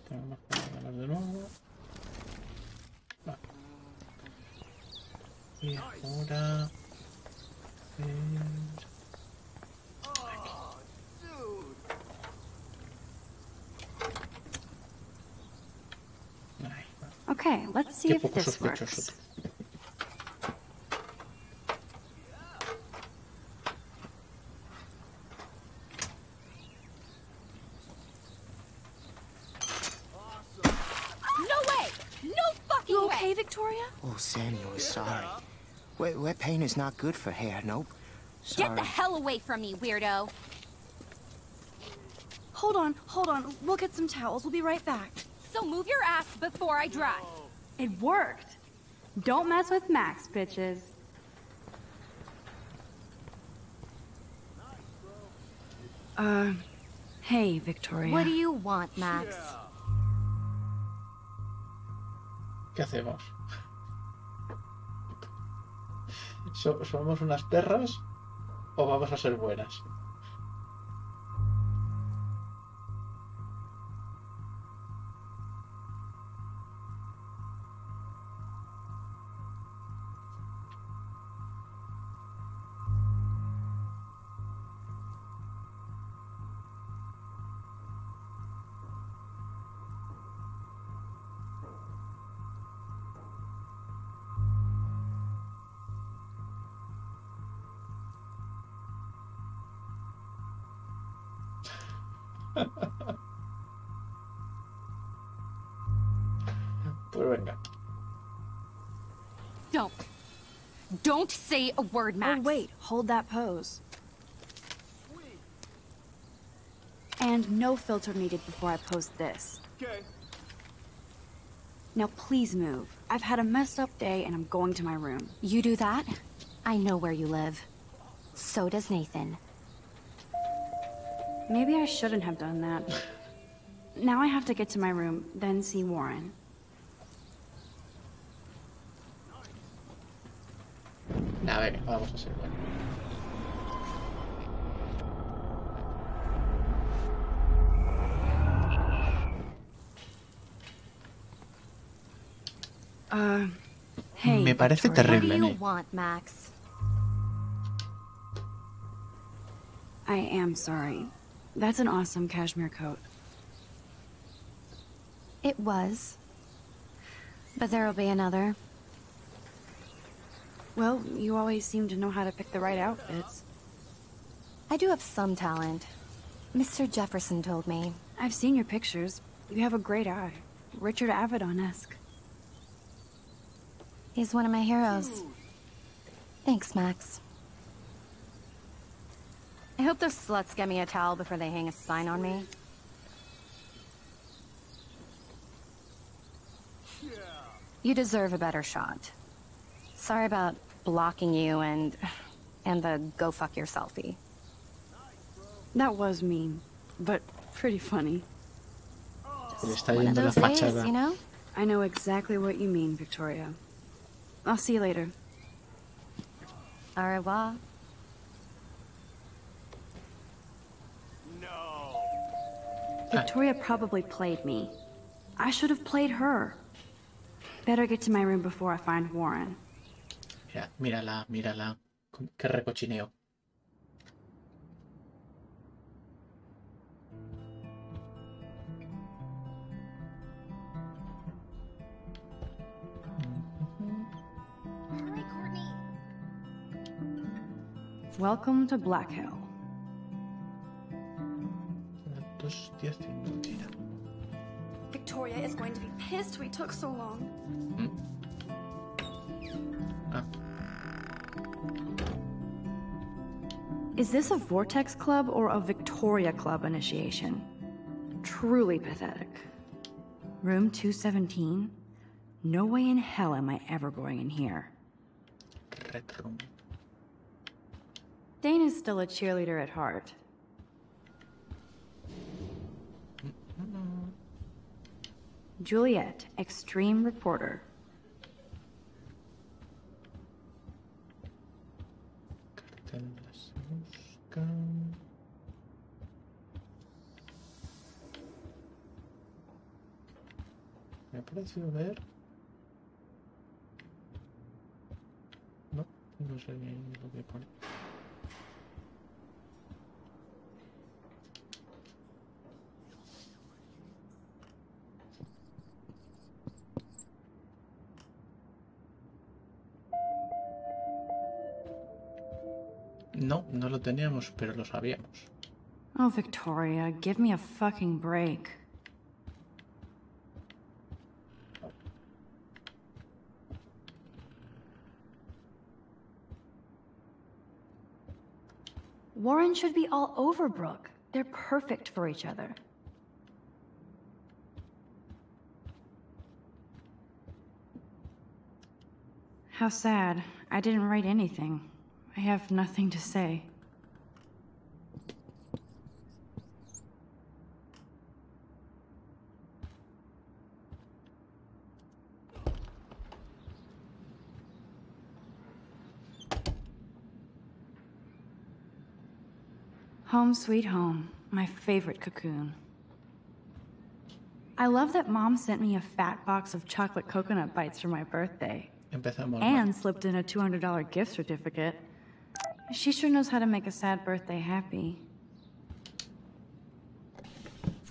Tenemos que guardar de nuevo. Vale. Y ahora... eh, Okay, let's see Qué if this works. No way! No fucking You way! okay, Victoria? Oh, Samuel is sorry. Wet, wet paint is not good for hair, nope. Get the hell away from me, weirdo. Hold on, hold on. We'll get some towels. We'll be right back. So move your ass before I dry. It worked. Don't mess with Max, bitches. Uh, hey, Victoria. What do you want, Max? ¿Qué hacemos? ¿Somos unas perras o vamos a ser buenas? Say a word, oh, Max. Oh, wait. Hold that pose. And no filter needed before I post this. Okay. Now please move. I've had a messed up day and I'm going to my room. You do that? I know where you live. So does Nathan. Maybe I shouldn't have done that. now I have to get to my room, then see Warren. Nada, venga, vamos a ser buenas. Uh, hey. Me parece terrible, What do you Nate. want, Max? I am sorry. That's an awesome cashmere coat. It was. But there'll be another. Well, you always seem to know how to pick the right outfits. I do have some talent. Mr. Jefferson told me. I've seen your pictures. You have a great eye. Richard Avedon-esque. He's one of my heroes. Thanks, Max. I hope those sluts get me a towel before they hang a sign on me. You deserve a better shot. Sorry about blocking you and... and the go fuck your selfie. That was mean, but pretty funny. Se le está One of yendo la those days, you know? I know exactly what you mean, Victoria. I'll see you later. Au revoir. Victoria probably played me. I should have played her. Better get to my room before I find Warren. Mira, mírala, mírala. Qué recochineo. Welcome to Black Hill. Victoria is going to be pissed we took so long. Mm. Is this a Vortex Club or a Victoria Club initiation? Truly pathetic. Room 217? No way in hell am I ever going in here. Room. Dana's still a cheerleader at heart. Mm-hmm. Juliet, extreme reporter. Ha parecido ver. No, no sé bien lo que pone. No, no lo teníamos, pero lo sabíamos. Oh, Victoria, give me a fucking break. Warren should be all over Brooke. They're perfect for each other. How sad. I didn't write anything. I have nothing to say. Home sweet home, my favorite cocoon. I love that mom sent me a fat box of chocolate coconut bites for my birthday. Empezamos mal. And slipped in a $200 gift certificate. She sure knows how to make a sad birthday happy.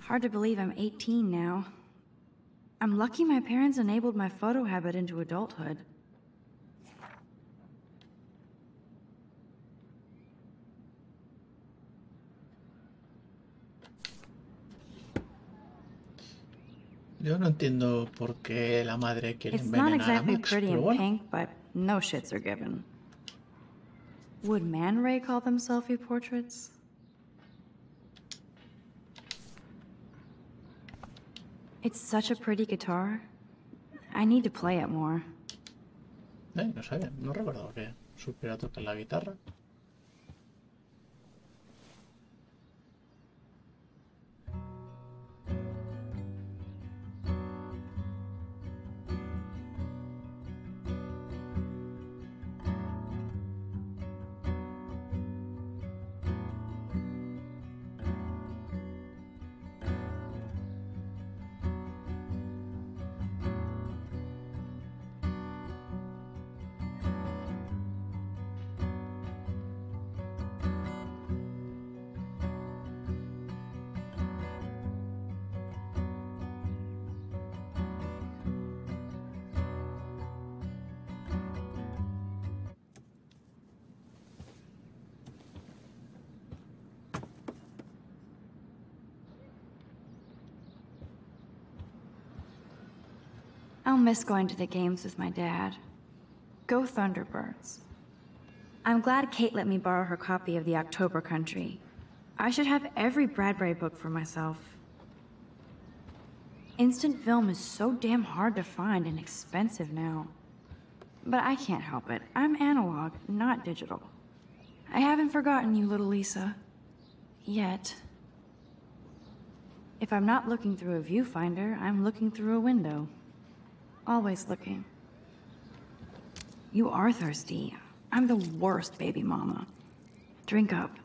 Hard to believe I'm 18 now. I'm lucky my parents enabled my photo habit into adulthood. Yo no entiendo por qué la madre quiere It's not envenenar a exactly Max, pretty pero bueno. pink, but no shits are given. Would Man Ray call them selfie portraits? It's such a pretty guitar. I need to play it more. Eh, no sabía, no recordaba que supiera tocar la guitarra. Miss going to the games with my dad. Go Thunderbirds. I'm glad Kate let me borrow her copy of The October Country. I should have every Bradbury book for myself. Instant film is so damn hard to find and expensive now. But I can't help it. I'm analog, not digital. I haven't forgotten you, little Lisa. Yet. If I'm not looking through a viewfinder, I'm looking through a window. Always looking. You are thirsty. I'm the worst baby mama. Drink up.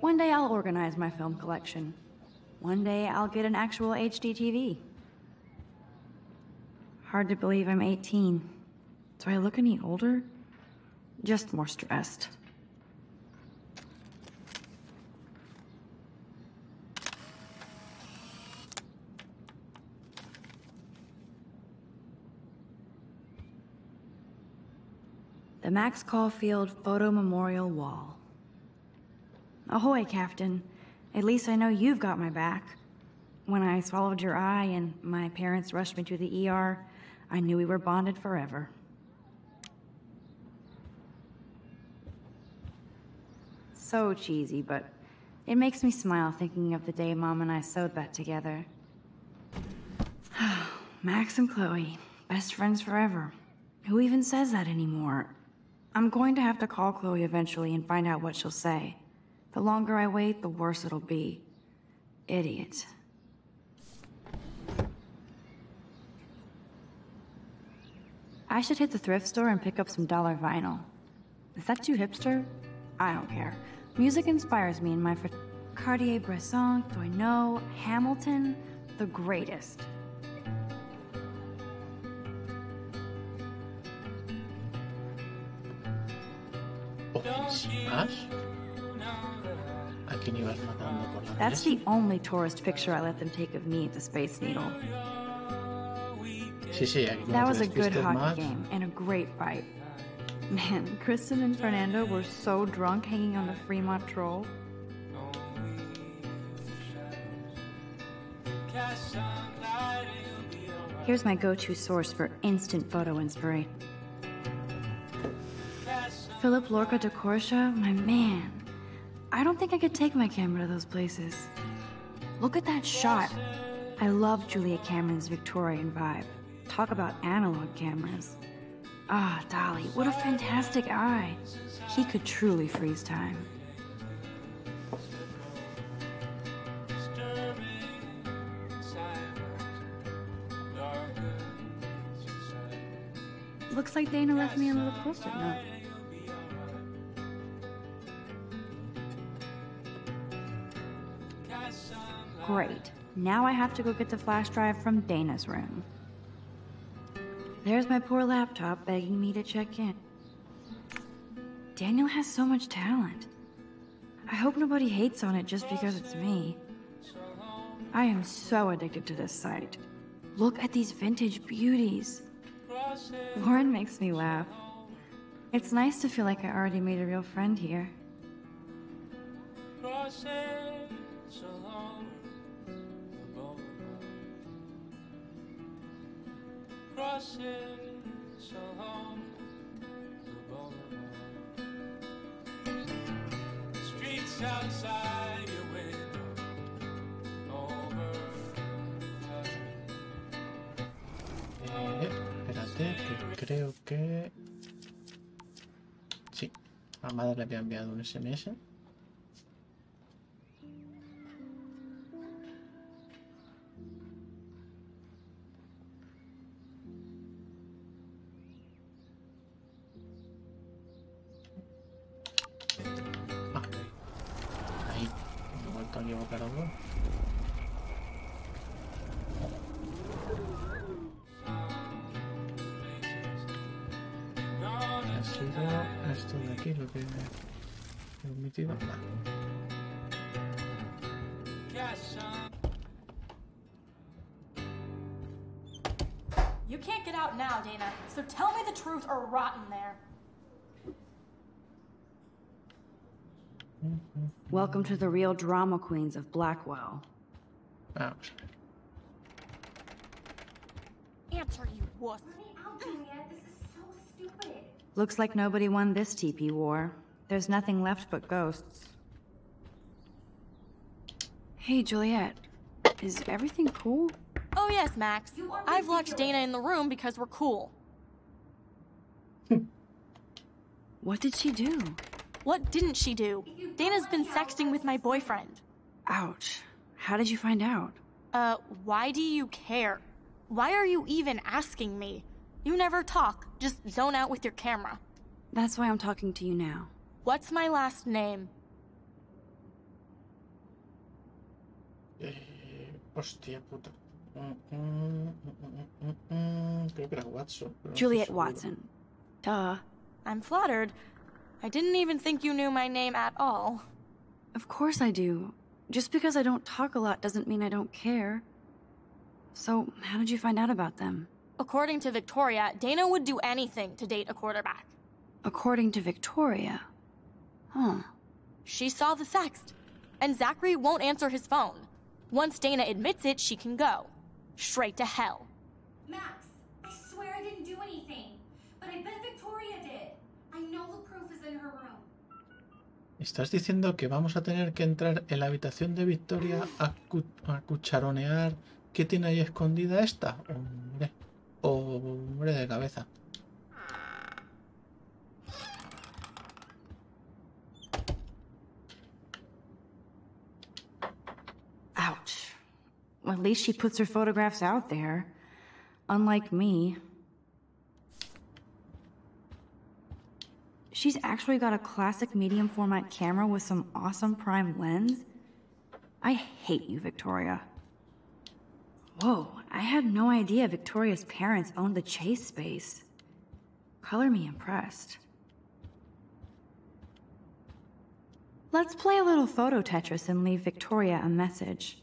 One day I'll organize my film collection. One day I'll get an actual HD TV. Hard to believe I'm 18. Do I look any older? Just more stressed. The Max Caulfield Photo Memorial Wall. Ahoy, Captain. At least I know you've got my back. When I swallowed your eye and my parents rushed me to the ER, I knew we were bonded forever. So cheesy, but it makes me smile thinking of the day Mom and I sewed that together. Max and Chloe, best friends forever. Who even says that anymore? I'm going to have to call Chloe eventually and find out what she'll say. The longer I wait, the worse it'll be. Idiot. I should hit the thrift store and pick up some dollar vinyl. Is that too hipster? I don't care. Music inspires me in my Cartier-Bresson, Doisneau, Hamilton, the greatest. ¿Más? ¿A quién ibas matando por la That's the only tourist picture I let them take of me at the Space Needle. Sí, sí, aquí That was a good hockey más. game and a great fight. Man, Kristen and Fernando were so drunk hanging on the Fremont Troll. Here's my go-to source for instant photo inspiration. Philip-Lorca diCorcia, my man. I don't think I could take my camera to those places. Look at that shot. I love Julia Cameron's Victorian vibe. Talk about analog cameras. Ah, Dolly, what a fantastic eye. He could truly freeze time. Looks like Dana left me a little post-it note. Great. Now I have to go get the flash drive from Dana's room. There's my poor laptop begging me to check in. Daniel has so much talent. I hope nobody hates on it just because it's me. I am so addicted to this site. Look at these vintage beauties. Lauren makes me laugh. It's nice to feel like I already made a real friend here. Streets outside your window. Eh, espérate, que creo que... Sí, a madre le había enviado un SMS. You can't get out now, Dana, so tell me the truth or rot in there. Welcome to the real drama queens of Blackwell. Vamos. Answer, you wuss. Looks like nobody won this TP war. There's nothing left but ghosts. Hey, Juliet. Is everything cool? Oh, yes, Max. I've locked Dana in the room because we're cool. What did she do? What didn't she do? Dana's been sexting with my boyfriend. Ouch. How did you find out? Uh, why do you care? Why are you even asking me? You never talk, just zone out with your camera. That's why I'm talking to you now. What's my last name? Eh, hostia puta. Mm, mm, mm, Creo que era Watson. pero no estoy Juliet. Watson. Duh. I'm flattered. I didn't even think you knew my name at all. Of course I do. Just because I don't talk a lot doesn't mean I don't care. So, how did you find out about them? According to Victoria, Dana would do anything to date a quarterback. according to Victoria. Huh. She saw the sext, and Zachary won't answer his phone. Once Dana admits it, she can go. Straight to hell. Max, I swear I didn't do anything. But I bet ¿Estás diciendo que vamos a tener que entrar en la habitación de Victoria a, cu- a cucharonear qué tiene ahí escondida esta? Hombre, hombre de cabeza. Ouch. Well, at least she puts her photographs out there. Unlike me. She's actually got a classic medium format camera with some awesome prime lens. I hate you, Victoria. Whoa, I had no idea Victoria's parents owned the Chase space. Color me impressed. Let's play a little photo Tetris and leave Victoria a message.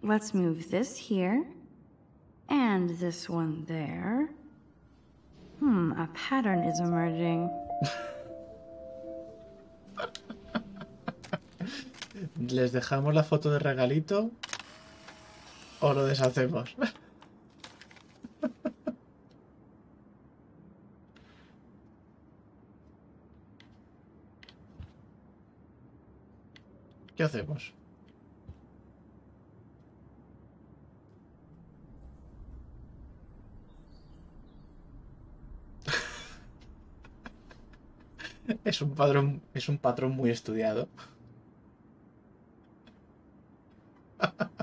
Let's move this here. And this one there. Hmm, a pattern is emerging. ¿Les dejamos la foto de regalito o lo deshacemos? ¿Qué hacemos? Es un patrón, es un patrón muy estudiado.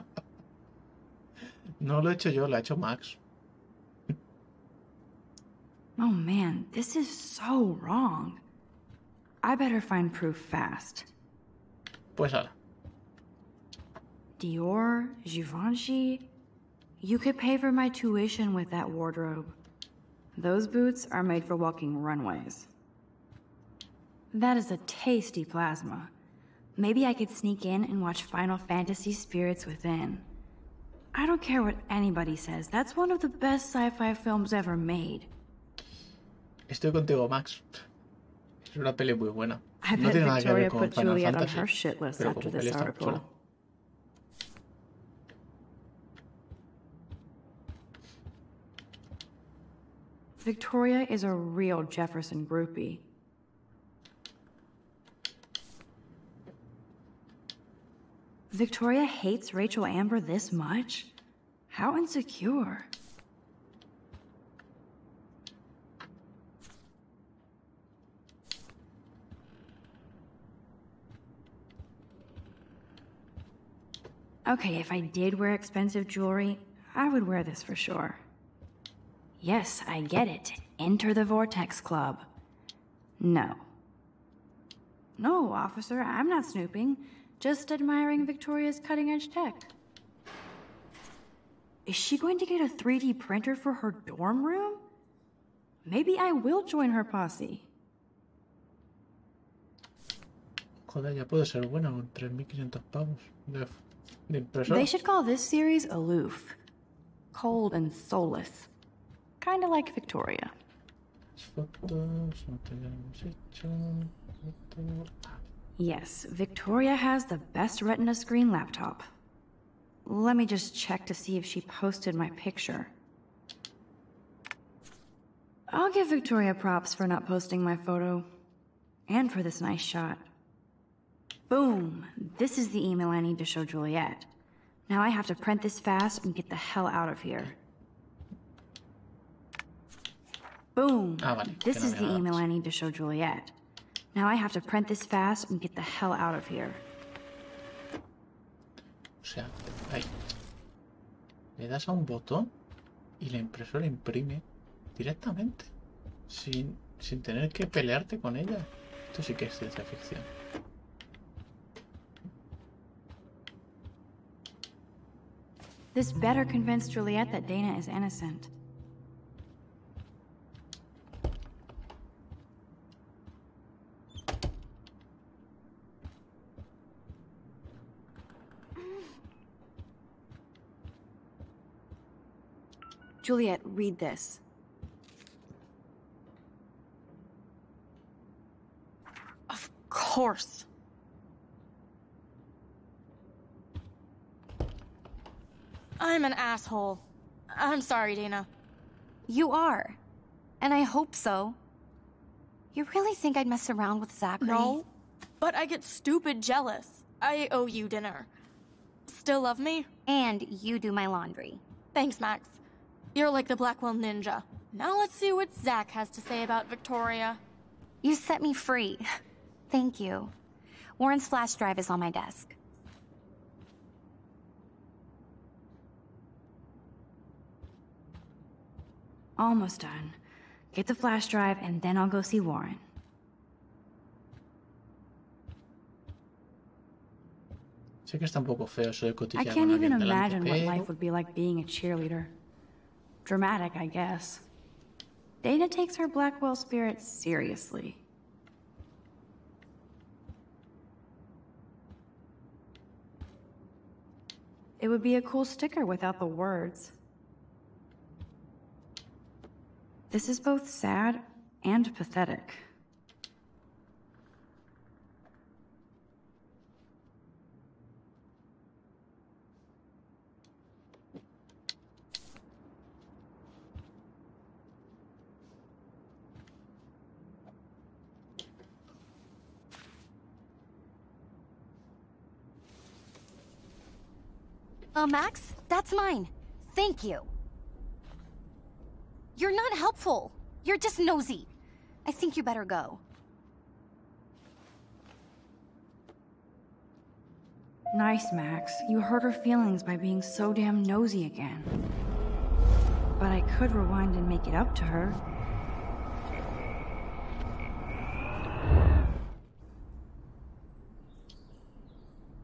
No lo he hecho yo, lo ha hecho Max. Oh man, this is so wrong. I better find proof fast. Pues ahora. Dior, Givenchy. You could pay for my tuition with that wardrobe. Those boots are made for walking runways. That is a tasty plasma. Maybe I could sneak in and watch Final Fantasy Spirits Within. I don't care what anybody says, that's one of the best sci fi films ever made. Estoy contigo, Max. Es una peli muy buena. I no bet tiene nada que ver Victoria con put Final Juliet on her shit list pero after como this article. Victoria is a real Jefferson groupie. Victoria hates Rachel Amber this much? How insecure. Okay, if I did wear expensive jewelry, I would wear this for sure. Yes, I get it. Enter the Vortex Club. No. No, officer, I'm not snooping. Just admiring Victoria's cutting edge tech. Is she going to get a 3D printer for her dorm room? Maybe I will join her posse. Joder, ya puede ser buena con 3.500 pavos de, de impresora. They should call this series Aloof. Cold and soulless. Kinda like Victoria. Fotos, no te hemos hecho. Yes, Victoria has the best Retina screen laptop. Let me just check to see if she posted my picture. I'll give Victoria props for not posting my photo. And for this nice shot. Boom! This is the email I need to show Juliet. Now I have to print this fast and get the hell out of here. Boom! Ah, vale, This is the email. I need to show Juliet. Now I have to print this fast and get the hell out of here. O sea, ahí. Le das a un botón y la impresora imprime directamente. Sin, sin tener que pelearte con ella. Esto sí que es ciencia ficción. This better convince Juliet that Dana is innocent. Juliet, read this. Of course. I'm an asshole. I'm sorry, Dana. You are. And I hope so. You really think I'd mess around with Zachary? No, but I get stupid jealous. I owe you dinner. Still love me? And you do my laundry. Thanks, Max. You're like the Blackwell Ninja. Now let's see what Zach has to say about Victoria. You set me free. Thank you. Warren's flash drive is on my desk. Almost done. Get the flash drive, and then I'll go see Warren. Sé que está un poco feo eso de I can't even imagine what life would be like being a cheerleader. Dramatic, I guess. Dana takes her Blackwell spirit seriously. It would be a cool sticker without the words. This is both sad and pathetic. Uh, Max, that's mine. Thank you. You're not helpful. You're just nosy. I think you better go. Nice, Max. You hurt her feelings by being so damn nosy again. But I could rewind and make it up to her.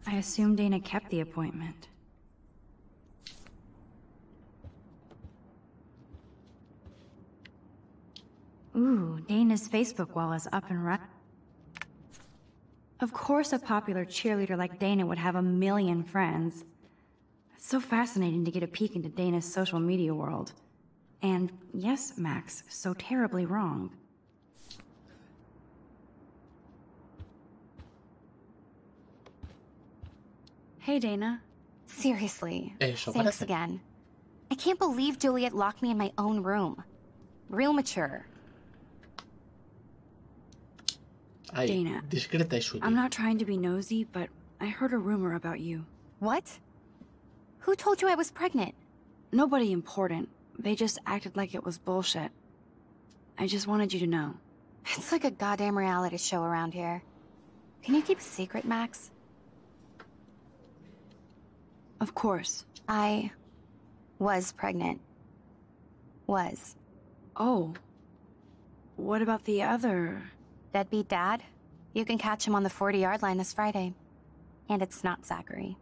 I assume Dana kept the appointment. Ooh, Dana's Facebook wall is up and running. Of course a popular cheerleader like Dana would have a million friends. It's so fascinating to get a peek into Dana's social media world. And yes, Max, so terribly wrong. Hey, Dana. Seriously. Eso Thanks again. I can't believe Juliet locked me in my own room. Real mature. Ay, Dana, discreta y sutil. I'm not trying to be nosy, but I heard a rumor about you. What? Who told you I was pregnant? Nobody important. They just acted like it was bullshit. I just wanted you to know. It's like a goddamn reality show around here. Can you keep a secret, Max? Of course. I was pregnant. Was. Oh. What about the other? Deadbeat dad? You can catch him on the 40 yard line this Friday. And it's not Zachary.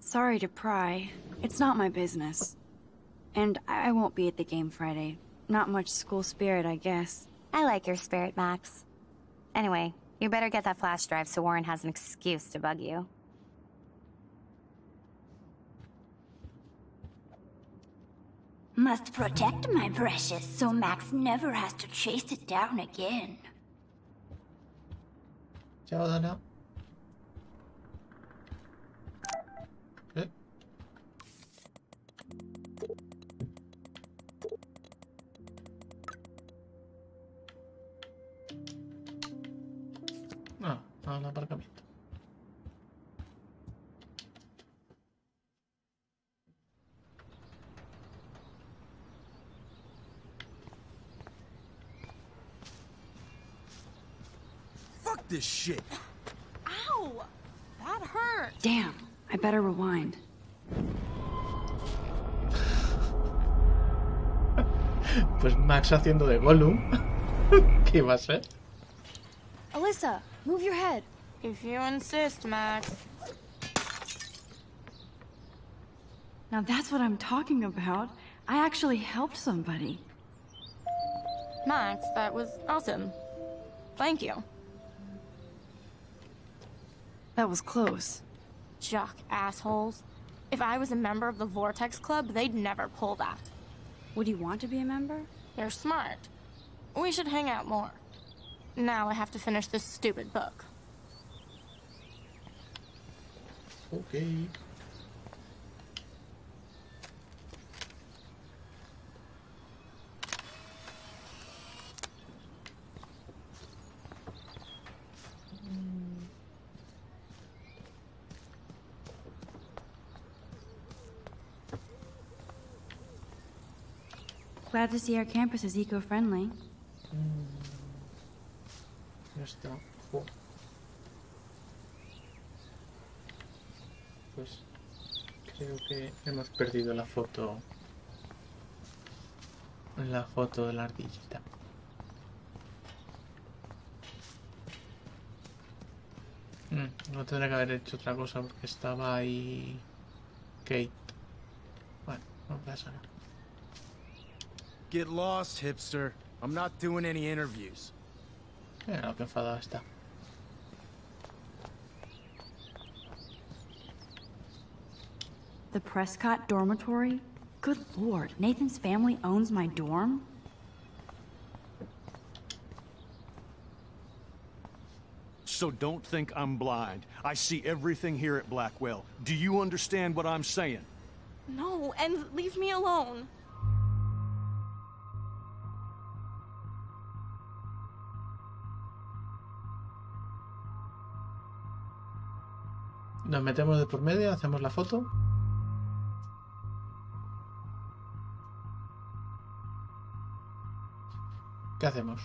Sorry to pry. It's not my business. And I I won't be at the game Friday. Not much school spirit, I guess. I like your spirit, Max. Anyway, you better get that flash drive so Warren has an excuse to bug you. Must protect my precious so Max never has to chase it down again. Chao, Dana. Eh. Ah, al aparcamiento. Fuck this shit. Ow! That hurt. Damn, I better rewind. Pues Max haciendo de Gollum. ¿Qué iba a ser? Alyssa, move your head. If you insist, Max. Now that's what I'm talking about. I actually helped somebody. Max, that was awesome. Thank you. That was close. Jock assholes. If I was a member of the Vortex Club, they'd never pull that. Would you want to be a member? You're smart. We should hang out more. Now I have to finish this stupid book. Ok. Glad to see our campus is eco-friendly. Ya está. Pues creo que hemos perdido la foto. La foto de la ardillita. Mm, no tendré que haber hecho otra cosa porque estaba ahí Kate. Bueno, no pasa nada. Get lost, hipster. I'm not doing any interviews. Eh, Mira lo que enfadado está. The Prescott dormitory? Good lord, Nathan's family owns my dorm? So don't think I'm blind. I see everything here at Blackwell. Do you understand what I'm saying? No, and leave me alone. Nos metemos de por medio, hacemos la foto. ¿Qué hacemos?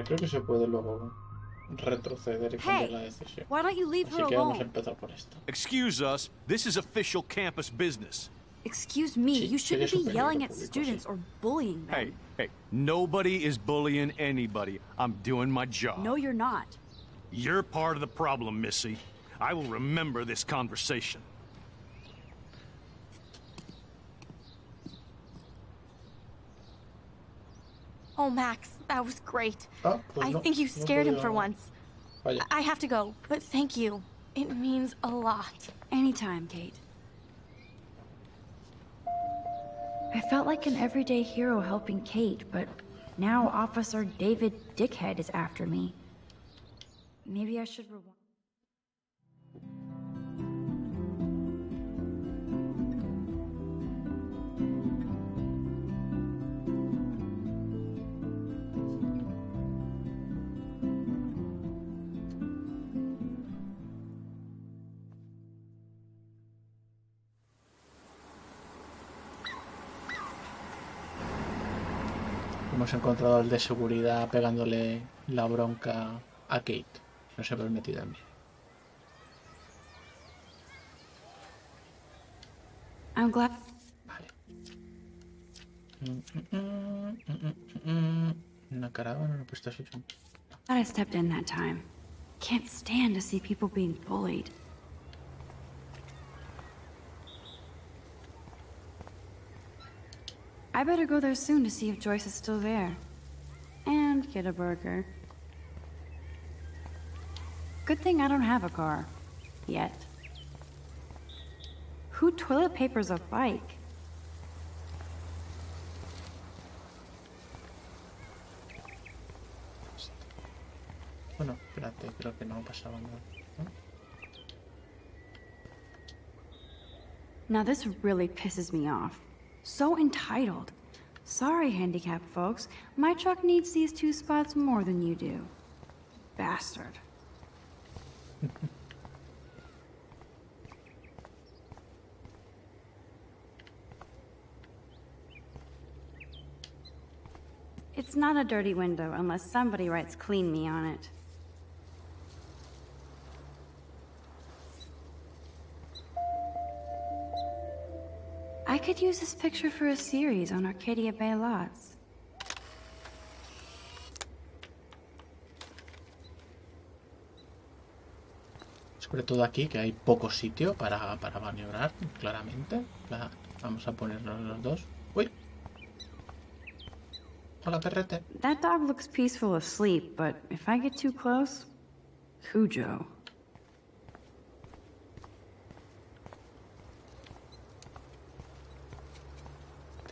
Ver, creo que se puede luego retroceder y cambiar la Hey, decisión. why don't you leave Así her que vamos a alone? empezar por esto. Excuse us, this is official campus business. Excuse me, Sí, you shouldn't be yelling lo at público, students or bullying them. Hey, hey, nobody is bullying anybody. I'm doing my job. No, you're not. You're part of the problem, Missy. I will remember this conversation. Oh, Max, that was great. Ah, pues I no, think you no scared him for once. Vaya. I have to go, but thank you. It means a lot. Anytime, Kate. I felt like an everyday hero helping Kate, but now Officer David Dickhead is after me. Maybe I should rewind. Hemos encontrado al de seguridad pegándole la bronca a Kate. Nos hemos metido en medio. I'm glad. Una caravana, no PlayStation. Glad I stepped in that time. Can't stand to see people being bullied. I better go there soon to see if Joyce is still there. And get a burger. Good thing I don't have a car. Yet. Who toilet papers a bike? Bueno, espérate, creo que no pasaba nada. ¿no? Now this really pisses me off. So entitled. Sorry, handicapped folks. My truck needs these two spots more than you do. Bastard. it's not a dirty window unless somebody writes clean me on it. Could use this picture for a series on Arcadia Bay lots. Sobre todo aquí, que hay poco sitio para, para maniobrar, claramente. La- vamos a ponernos los dos. Uy. Hola, perrete. That dog looks peaceful asleep, but if I get too close, Cujo.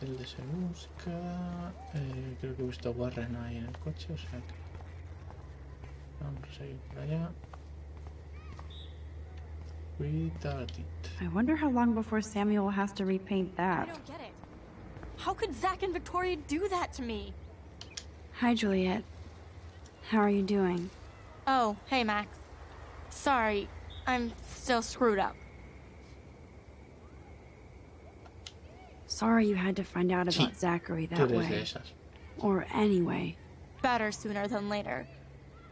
Hotel de música. Eh, creo que he visto Warren ahí en el coche, o sea que. Vamos a seguir por allá. Without it. I wonder how long before Samuel has to repaint I that. don't get it. How could Zach and Victoria do that to me? Hi, Juliet. How are you doing? Oh, hey, Max. Sorry, I'm still screwed up. Sorry you had to find out Sí, about Zachary that eres way. Or anyway. Better sooner than later.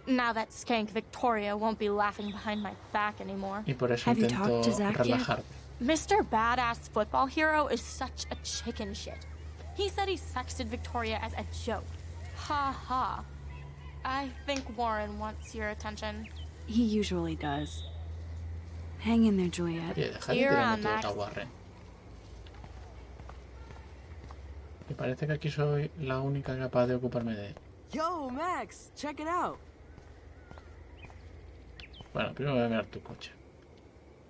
Now that skank Victoria won't be laughing behind my back anymore. Y por eso Have you talked to Zach yet? Mr. Badass Football Hero is such a chicken shit. He said he sexted Victoria as a joke. Ha ha. I think Warren wants your attention. He usually does. Hang in there, Juliet. Oye, deja de You're on, todo Me parece que aquí soy la única capaz de ocuparme de él. Yo, Max, check it out. Bueno, primero voy a mirar tu coche.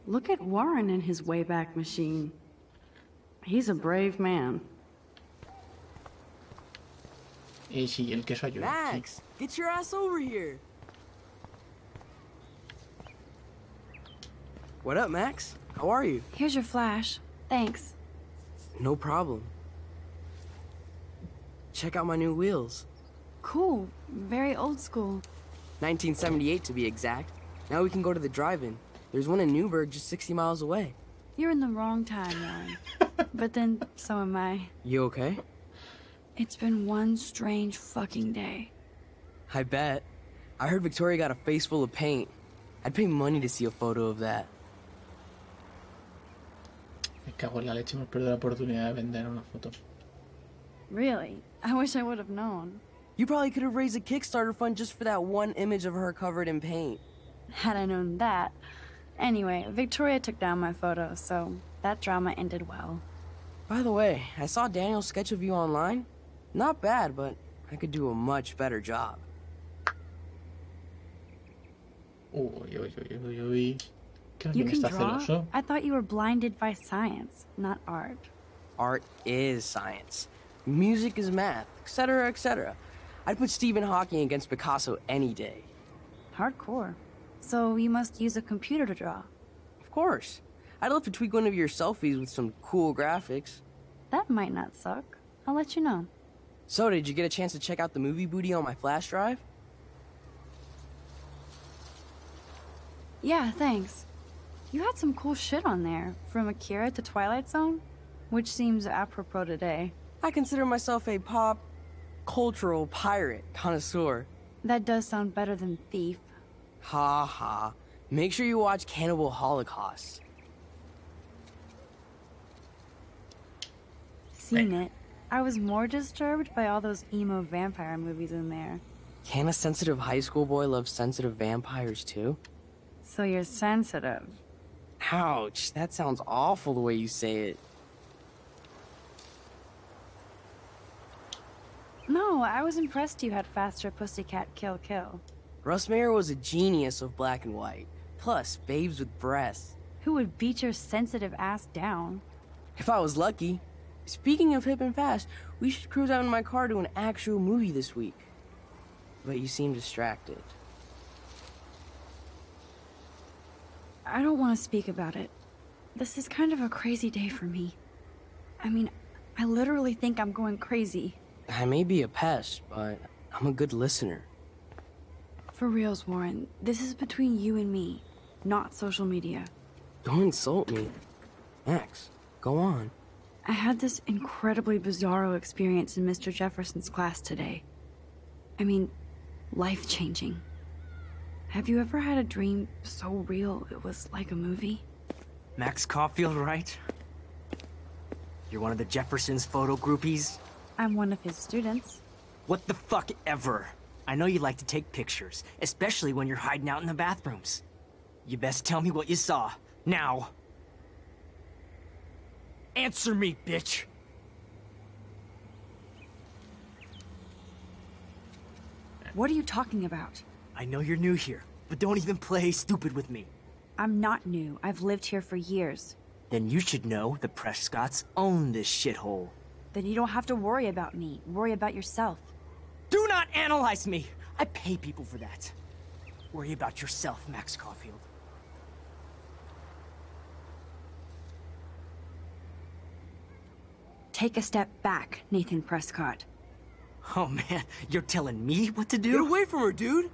Look at Warren and his Wayback Machine. He's a brave man. Y sí, el que soy yo. sí. Max, get your ass over here. What up, Max? How are you? Here's your flash. Thanks. No problem. Check out my new wheels. Cool. Very old school. 1978 to be exact. Now we can go to the drive-in. There's one in Newberg just 60 miles away. You're in the wrong time, Warren. but then, so am I. You okay? It's been one strange fucking day. I bet. I heard Victoria got a face full of paint. I'd pay money to see a photo of that. Me cago en la leche, hemos perdido la oportunidad de vender unas fotos. Really? I wish I would have known. You probably could have raised a Kickstarter fund just for that one image of her covered in paint. Had I known that. Anyway, Victoria took down my photo, so that drama ended well. By the way, I saw Daniel's sketch of you online. Not bad, but I could do a much better job. Uy, uy, uy, uy, uy. Creo que You can draw? I thought you were blinded by science, not art. Art is science. Music is math, etc., etc. I'd put Stephen Hawking against Picasso any day. Hardcore. So you must use a computer to draw. Of course. I'd love to tweak one of your selfies with some cool graphics. That might not suck. I'll let you know. So, did you get a chance to check out the movie booty on my flash drive? Yeah, thanks. You had some cool shit on there, from Akira to Twilight Zone, which seems apropos today. I consider myself a pop cultural pirate connoisseur. That does sound better than thief. Ha ha. Make sure you watch Cannibal Holocaust. Seen it. I was more disturbed by all those emo vampire movies in there. Can a sensitive high school boy love sensitive vampires too? So you're sensitive. Ouch, that sounds awful the way you say it. No, I was impressed you had faster Pussycat Kill Kill. Russ Meyer was a genius of black and white. Plus, babes with breasts. Who would beat your sensitive ass down? If I was lucky. Speaking of hip and fast, we should cruise out in my car to an actual movie this week. But you seem distracted. I don't want to speak about it. This is kind of a crazy day for me. I mean, I literally think I'm going crazy. I may be a pest, but I'm a good listener. For reals, Warren, this is between you and me, not social media. Don't insult me. Max, go on. I had this incredibly bizarro experience in Mr. Jefferson's class today. I mean, life changing. Have you ever had a dream so real it was like a movie? Max Caulfield, right? You're one of the Jefferson's photo groupies? I'm one of his students. What the fuck ever? I know you like to take pictures, especially when you're hiding out in the bathrooms. You best tell me what you saw. Now. Answer me, bitch! What are you talking about? I know you're new here, but don't even play stupid with me. I'm not new. I've lived here for years. Then you should know the Prescotts own this shithole. Then you don't have to worry about me. Worry about yourself. Do not analyze me! I pay people for that. Worry about yourself, Max Caulfield. Take a step back, Nathan Prescott. Oh man, you're telling me what to do? Get away from her, dude!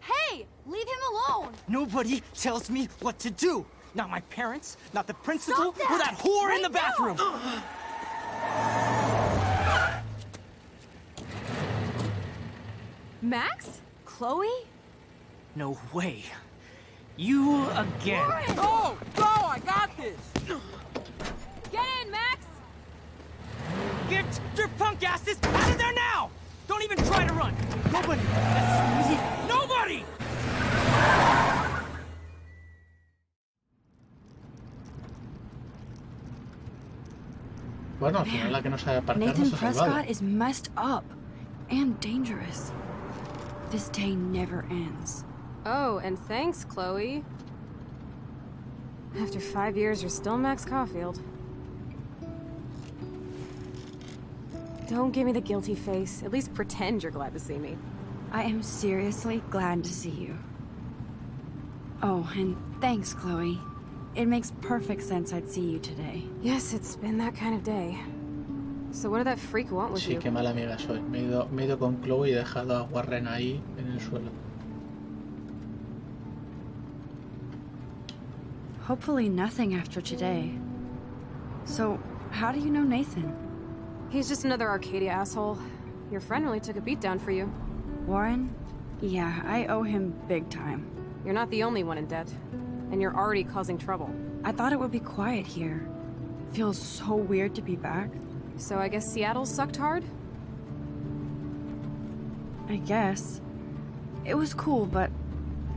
Hey! Leave him alone! Nobody tells me what to do! Not my parents, not the principal, Stop that! or that whore Right in the bathroom! Max? Chloe? No way. You again. Go! Go! I got this! Get in, Max! Get your punk asses out of there now! Don't even try to run! Nobody! That's me! Nobody! Bueno, al final la que no sabe aparcar Nathan nos ha salvado. Prescott is messed up and dangerous. This day never ends. Oh, and thanks, Chloe. After five years, you're still Max Caulfield. Don't give me the guilty face. At least pretend you're glad to see me. I am seriously glad to see you. Oh, and thanks, Chloe. It makes perfect sense I'd see you today. Yes, it's been that kind of day. So what did that freak want with Sí, you? qué mala amiga soy. Me he, ido, me he ido con Chloe y he dejado a Warren ahí en el suelo. Hopefully nothing after today. So, how do you know Nathan? He's just another Arcadia asshole. Your friend really took a beat down for you. Warren? Yeah, I owe him big time. You're not the only one in debt. And you're already causing trouble. I thought it would be quiet here. Feels so weird to be back. So I guess Seattle sucked hard? I guess. It was cool, but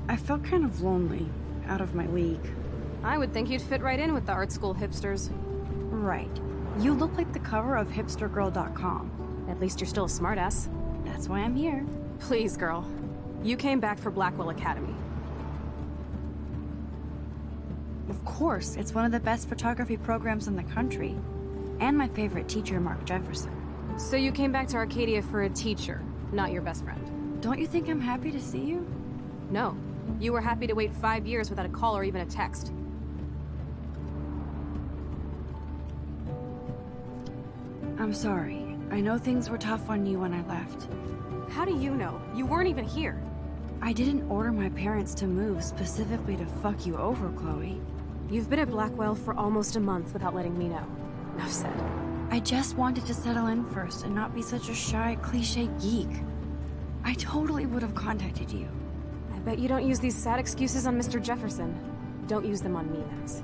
I felt kind of lonely, out of my league. I would think you'd fit right in with the art school hipsters. Right. You look like the cover of hipstergirl.com. At least you're still a smartass. That's why I'm here. Please, girl. You came back for Blackwell Academy. Of course, it's one of the best photography programs in the country. And my favorite teacher, Mark Jefferson. So you came back to Arcadia for a teacher, not your best friend. Don't you think I'm happy to see you? No. You were happy to wait five years without a call or even a text. I'm sorry. I know things were tough on you when I left. How do you know? You weren't even here. I didn't order my parents to move specifically to fuck you over, Chloe. You've been at Blackwell for almost a month without letting me know. Enough said. I just wanted to settle in first and not be such a shy, cliche geek. I totally would have contacted you. I bet you don't use these sad excuses on Mr. Jefferson. Don't use them on me, Max.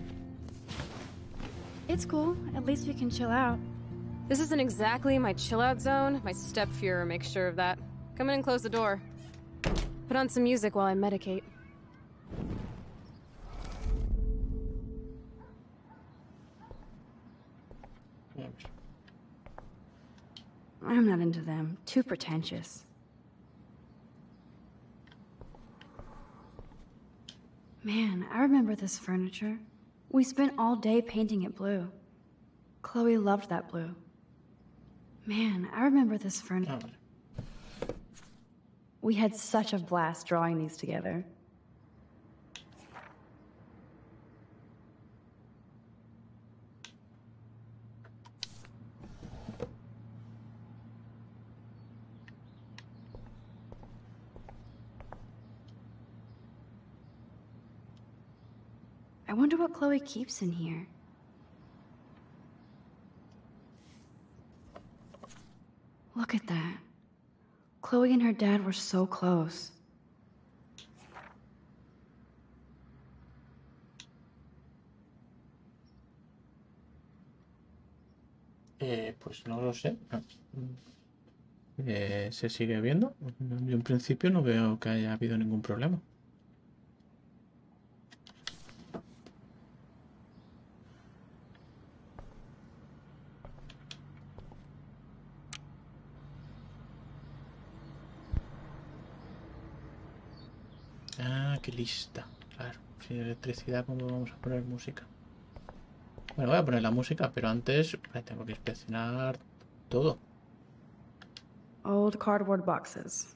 It's cool. At least we can chill out. This isn't exactly my chill out zone. My stepfuhrer makes sure of that. Come in and close the door. Put on some music while I medicate. I'm not into them. Too pretentious. Man, I remember this furniture. We spent all day painting it blue. Chloe loved that blue. Man, I remember this furniture. We had such a blast drawing these together. What Chloe keeps in here. Look at that. Chloe and her dad were so close. Eh, pues no lo sé. Eh, ¿Se sigue viendo? Yo en principio no veo que haya habido ningún problema. Ah, lista. Claro, sin electricidad, ¿cómo vamos a poner música? Bueno, voy a poner la música, pero antes tengo que inspeccionar todo. Old cardboard boxes.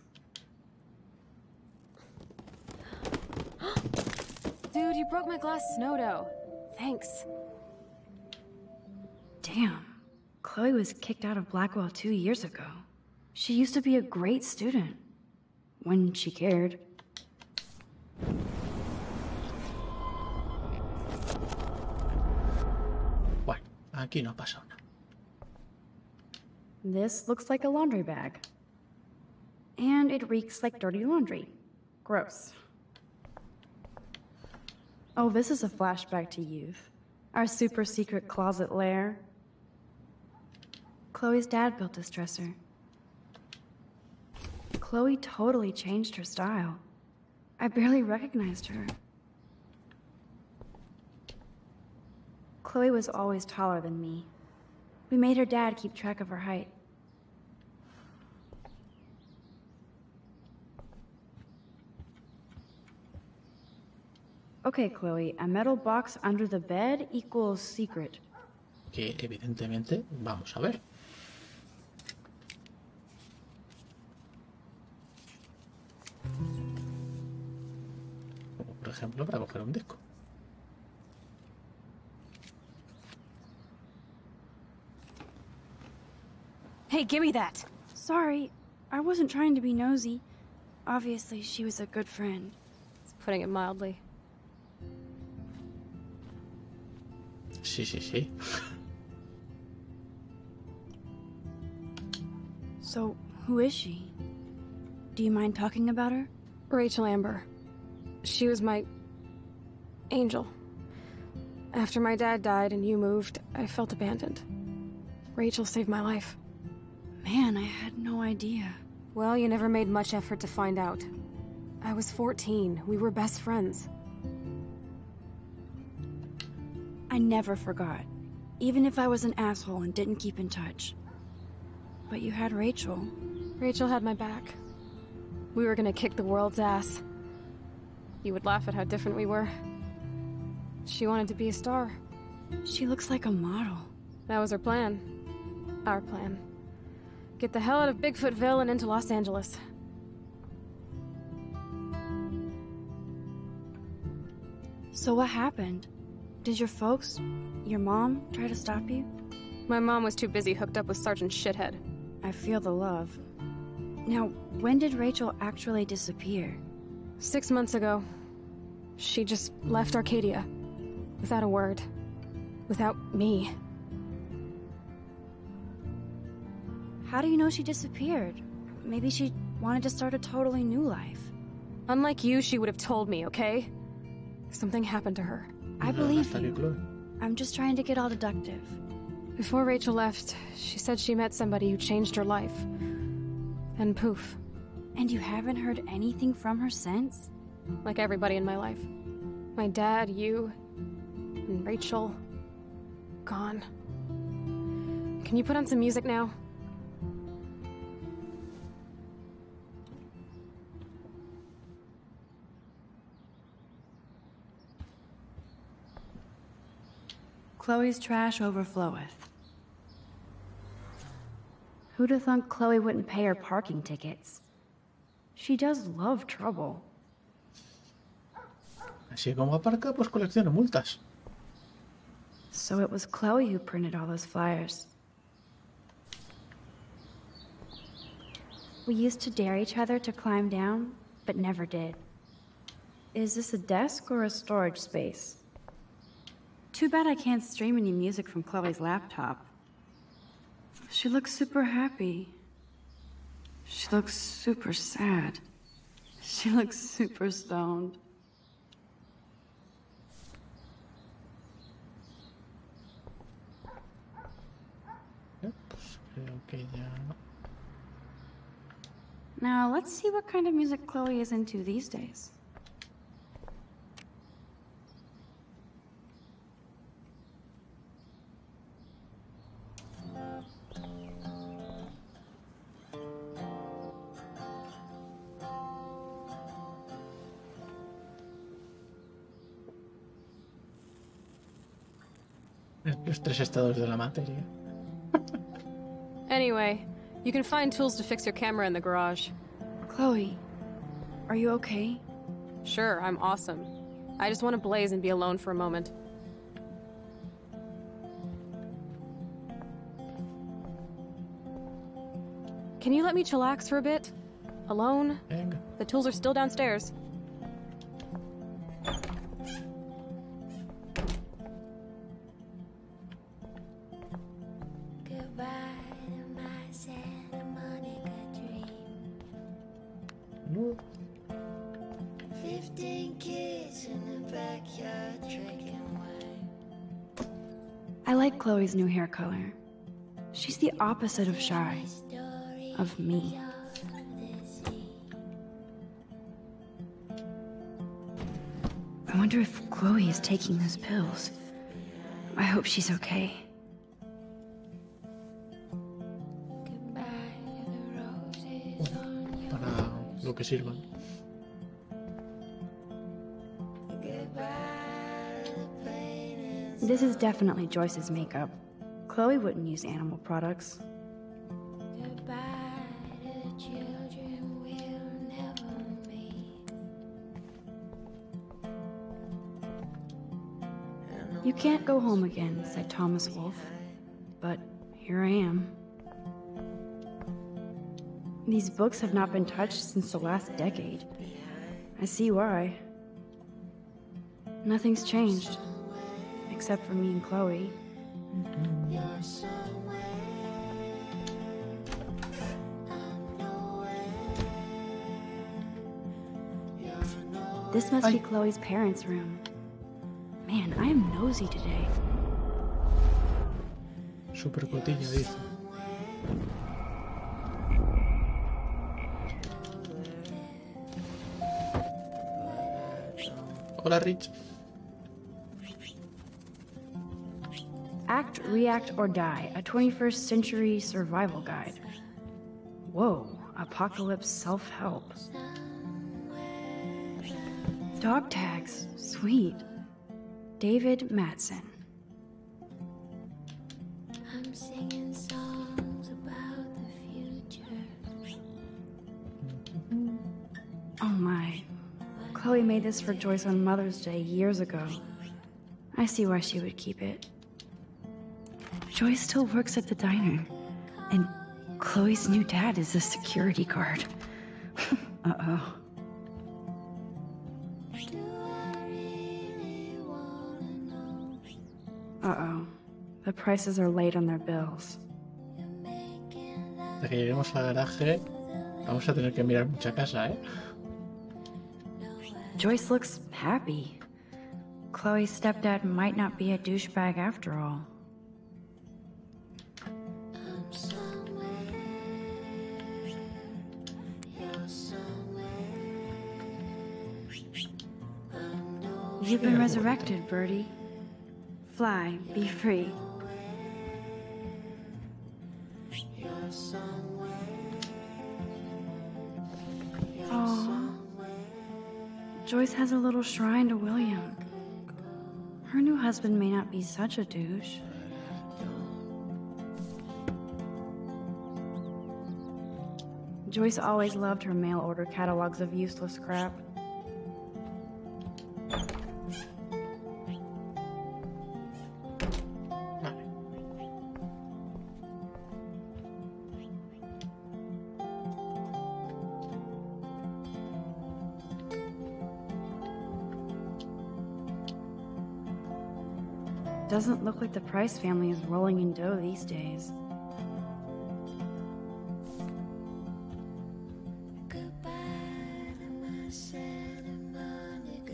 Dude, you broke my glass snow dough. Thanks. Damn. Chloe was kicked out of Blackwell two years ago. She used to be a great student. When she cared. Aquí no nada. This looks like a laundry bag. And it reeks like dirty laundry. Gross. Oh, this is a flashback to youth. Our super secret closet lair. Chloe's dad built this dresser. Chloe totally changed her style. I barely recognized her. Chloe was always taller than me. We made her dad keep track of her height. Okay, Chloe, a metal box under the bed equals secret. Que evidentemente vamos a ver. Como por ejemplo para coger un disco. Hey, give me that. Sorry, I wasn't trying to be nosy. Obviously, she was a good friend. It's putting it mildly. She, she, she. So, who is she? Do you mind talking about her? Rachel Amber. She was my angel. After my dad died and you moved, I felt abandoned. Rachel saved my life. Man, I had no idea. Well, you never made much effort to find out. I was 14. We were best friends. I never forgot. Even if I was an asshole and didn't keep in touch. But you had Rachel. Rachel had my back. We were gonna kick the world's ass. You would laugh at how different we were. She wanted to be a star. She looks like a model. That was her plan. Our plan. Get the hell out of Bigfootville and into Los Angeles. So what happened? Did your folks, your mom, try to stop you? My mom was too busy hooked up with Sergeant Shithead. I feel the love. Now, when did Rachel actually disappear? Six months ago. She just left Arcadia. Without a word. Without me. How do you know she disappeared? Maybe she wanted to start a totally new life. Unlike you, she would have told me, okay? Something happened to her. I believe you. I'm just trying to get all deductive. Before Rachel left, she said she met somebody who changed her life. And poof. And you haven't heard anything from her since? Like everybody in my life. My dad, you, and Rachel. Gone. Can you put on some music now? Chloe's trash overfloweth. Who'd have thunk Chloe wouldn't pay her parking tickets? She does love trouble. Así como aparca, pues colecciona multas. So it was Chloe who printed all those flyers. We used to dare each other to climb down, but never did. Is this a desk or a storage space? Too bad I can't stream any music from Chloe's laptop. She looks super happy. She looks super sad. She looks super stoned. Pues creo que. Now, let's see what kind of music Chloe is into these days. Los tres estados de la materia. Anyway, you can find tools to fix your camera in the garage. Chloe, are you okay? Sure, I'm awesome. I just want to blaze and be alone for a moment. Can you let me chillax for a bit? Alone? Venga. The tools are still downstairs. Hair color. She's the opposite of shy. Of me. I wonder if Chloe is taking those pills. I hope she's okay. Para lo que sirvan. This is definitely Joyce's makeup. Chloe wouldn't use animal products. You can't go home again, said Thomas Wolfe. But here I am. These books have not been touched since the last decade. I see why. Nothing's changed. Except for me and Chloe. This must be Chloe's parents' room. Man, I am nosy today. Super cotilla, dice. Hola, Rich. React, or Die, a 21st century survival guide. Whoa, apocalypse self help. Dog tags, sweet. David Madsen. I'm singing songs about the future. Oh my. Chloe made this for Joyce on Mother's Day years ago. I see why she would keep it. Joyce still works at the diner, and Chloe's new dad is a security guard. uh oh. Uh oh. The Prices are late on their bills. Hasta que lleguemos al garaje, vamos a tener que mirar mucha casa, ¿eh? Joyce looks happy. Chloe's stepdad might not be a douchebag after all. You've been resurrected, Birdie. Fly, be free. Oh, Joyce has a little shrine to William. Her new husband may not be such a douche. Joyce always loved her mail order catalogs of useless crap. Doesn't look like the Price family is rolling in dough these days.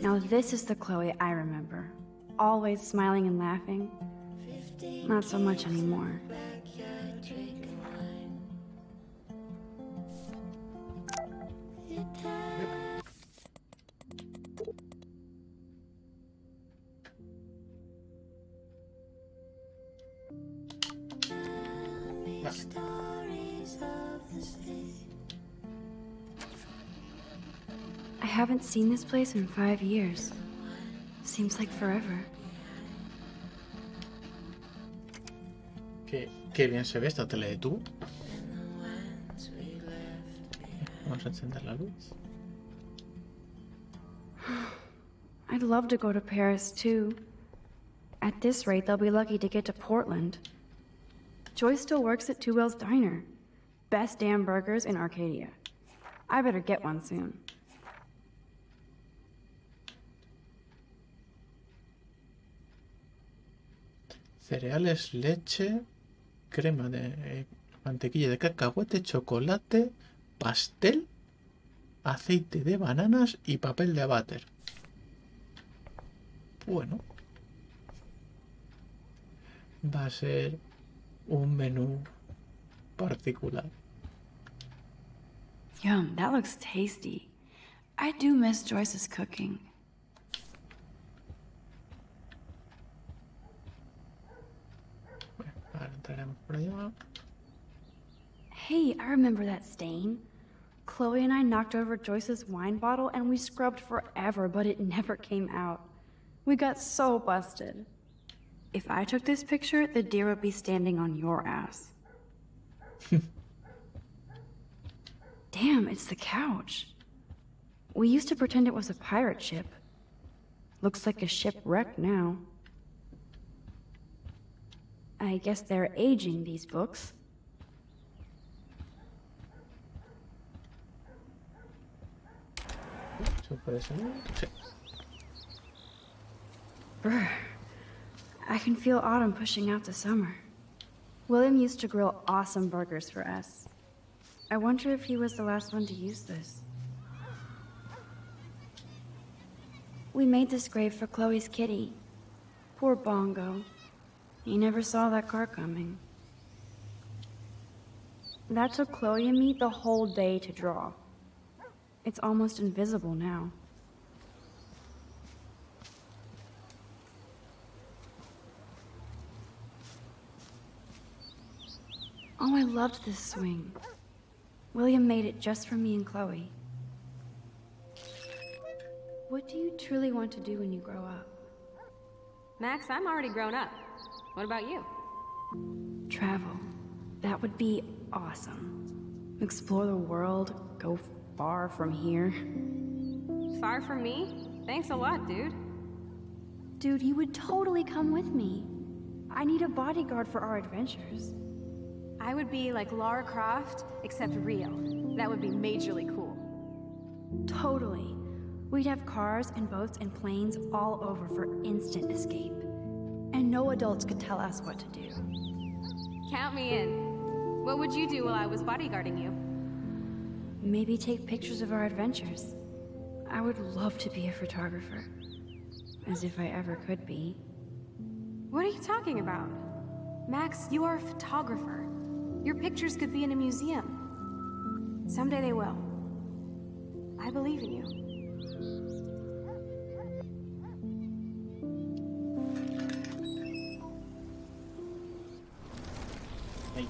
Now this is the Chloe I remember. Always smiling and laughing. Not so much anymore. Seen this place in five years. Seems like forever. Qué, qué bien se ve esta tele de tubo. Vamos a encender la luz. I'd love to go to Paris too. At this rate, they'll be lucky to get to Portland. Joyce still works at Two Whales Diner. Best damn burgers in Arcadia. I better get one soon. Cereales, leche, crema de eh, mantequilla de cacahuete, chocolate, pastel, aceite de bananas y papel de abater. Bueno. Va a ser un menú particular. Yum, that looks tasty. I do miss Joyce's cooking. Ahora por allá. Hey, I remember that stain. Chloe and I knocked over Joyce's wine bottle and we scrubbed forever, but it never came out. We got so busted. If I took this picture, the deer would be standing on your ass. Damn, it's the couch. We used to pretend it was a pirate ship. Looks like a shipwreck now. I guess they're aging these books. ¿Se puede. Brr. I can feel autumn pushing out to summer. William used to grill awesome burgers for us. I wonder if he was the last one to use this. We made this grave for Chloe's kitty. Poor Bongo. He never saw that car coming. That took Chloe and me the whole day to draw. It's almost invisible now. Oh, I loved this swing. William made it just for me and Chloe. What do you truly want to do when you grow up? Max, I'm already grown up. What about you? Travel. That would be awesome. Explore the world, go far from here. Far from me? Thanks a lot, dude. Dude, you would totally come with me. I need a bodyguard for our adventures. I would be like Lara Croft, except real. That would be majorly cool. Totally. We'd have cars and boats and planes all over for instant escape. And no adults could tell us what to do. Count me in. What would you do while I was bodyguarding you? Maybe take pictures of our adventures. I would love to be a photographer. As if I ever could be. What are you talking about? Max, you are a photographer. Your pictures could be in a museum. Someday they will. I believe in you. Ahí.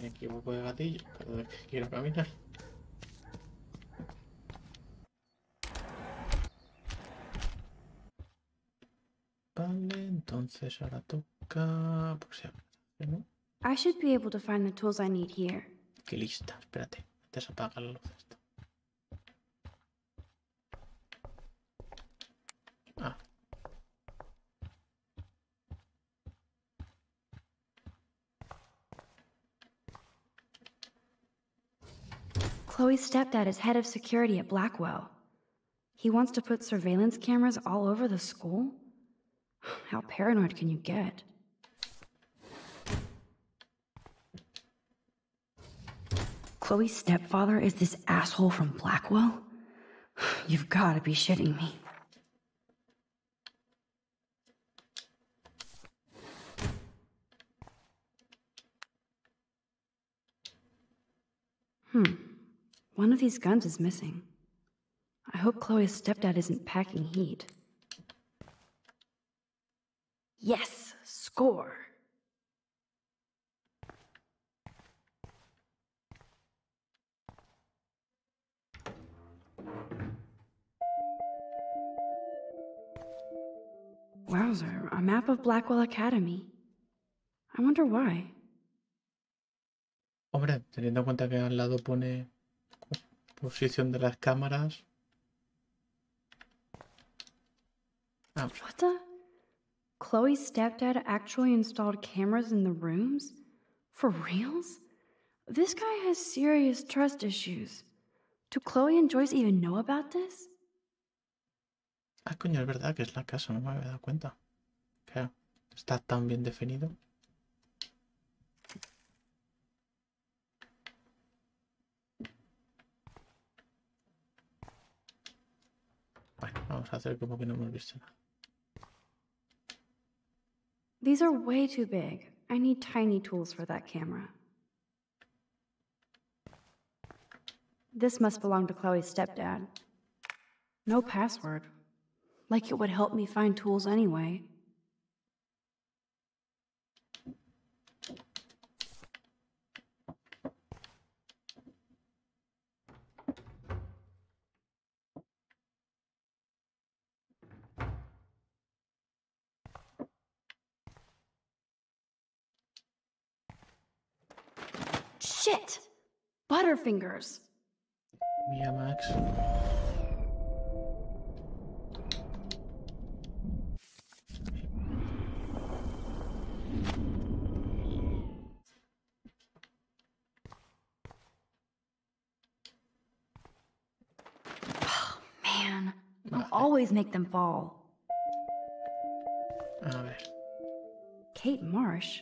Me equivoco de gatillo cada vez que quiero caminar. Vale, entonces ahora toca... Acaso, ¿no? I should be able to find the tools I need here. Qué lista, espérate. Antes apaga la luz Chloe's stepdad is head of security at Blackwell. He wants to put surveillance cameras all over the school? How paranoid can you get? Chloe's stepfather is this asshole from Blackwell? You've gotta be shitting me. Hmm. One of these guns is missing. I hope Chloe's stepdad isn't packing heat. Yes! Score! Wowzer, a map of Blackwell Academy. I wonder why. hombre, teniendo en cuenta que al lado pone posición de las cámaras. Ah, What the? Chloe's stepdad actually installed cameras in the rooms? For reals? This guy has serious trust issues. Do Chloe and Joyce even know about this? ah, coño, es verdad que es la casa, no me había dado cuenta. Claro, está tan bien definido. Nada. These are way too big. I need tiny tools for that camera. This must belong to Chloe's stepdad. No password. Like it would help me find tools anyway. Shit! Butterfingers! Mía Max. Oh, Man, I'll always make them fall. Kate Marsh?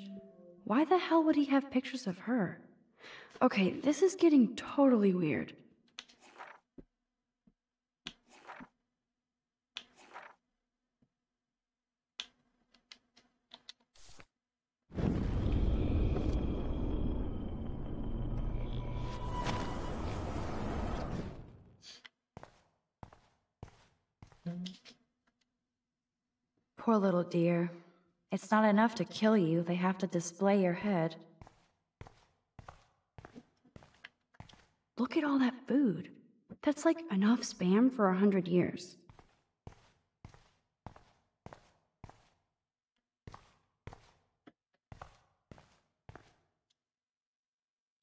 Why the hell would he have pictures of her? Okay, this is getting totally weird. Poor little dear. It's not enough to kill you, they have to display your head. Look at all that food. That's like enough spam for a hundred years.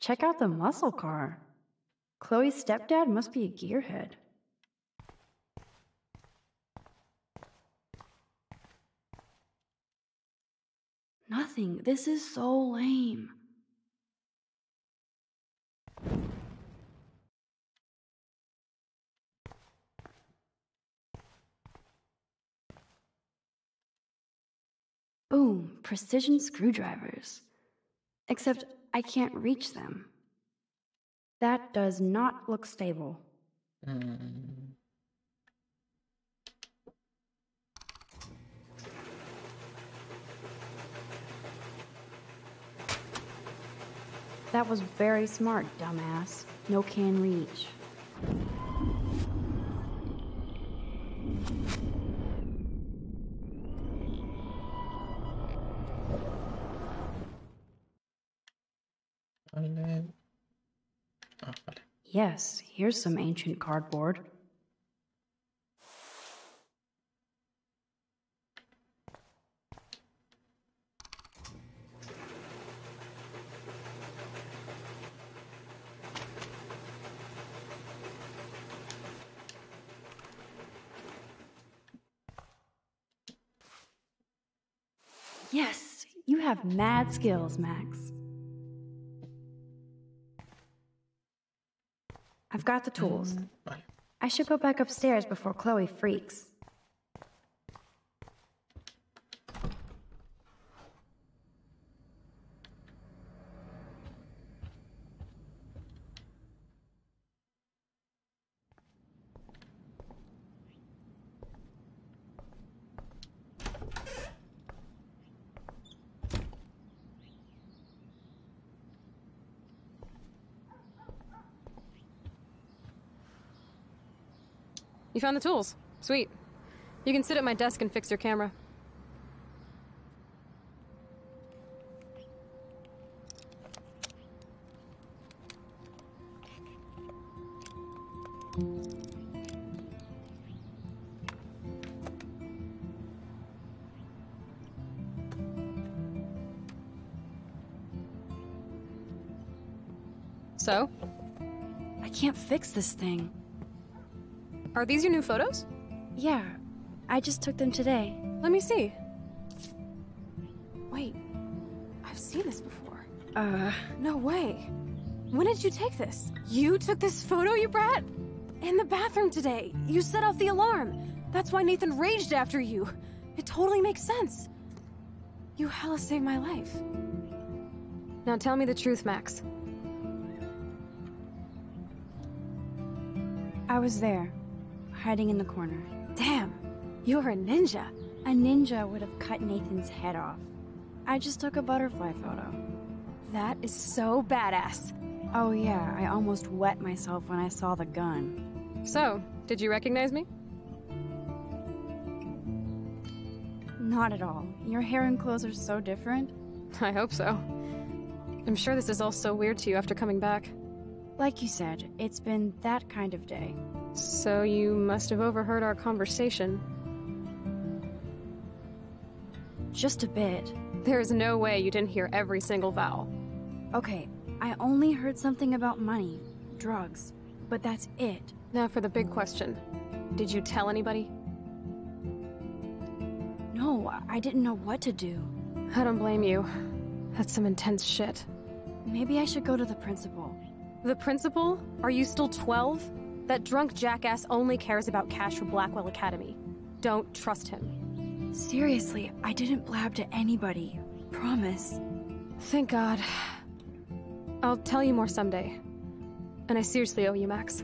Check out the muscle car. Chloe's stepdad must be a gearhead. Nothing. This is so lame. Boom, precision screwdrivers. Except I can't reach them. That does not look stable. Mm, That was very smart, dumbass. No can reach. Vale. Ah, vale. Yes, here's some ancient cardboard. Yes, you have mad skills, Max. I've got the tools. Vale. I should go back upstairs before Chloe freaks. You found the tools. Sweet. You can sit at my desk and fix your camera. So? I can't fix this thing. Are these your new photos? Yeah, I just took them today. Let me see. Wait, I've seen this before. Uh, No way. When did you take this? You took this photo, you brat? In the bathroom today. You set off the alarm. That's why Nathan raged after you. It totally makes sense. You hella saved my life. Now tell me the truth, Max. I was there, hiding in the corner. Damn, you're a ninja. A ninja would have cut Nathan's head off. I just took a butterfly photo. That is so badass. Oh, yeah, I almost wet myself when I saw the gun. So, did you recognize me? Not at all. Your hair and clothes are so different. I hope so. I'm sure this is all so weird to you after coming back. Like you said, it's been that kind of day. So you must have overheard our conversation. Just a bit. There's no way you didn't hear every single vowel. Okay, I only heard something about money, drugs, but that's it. Now for the big question. Did you tell anybody? No, I didn't know what to do. I don't blame you. That's some intense shit. Maybe I should go to the principal. The principal? Are you still 12? That drunk jackass only cares about cash for Blackwell Academy. Don't trust him. Seriously, I didn't blab to anybody. Promise. Thank God. I'll tell you more someday. And I seriously owe you, Max.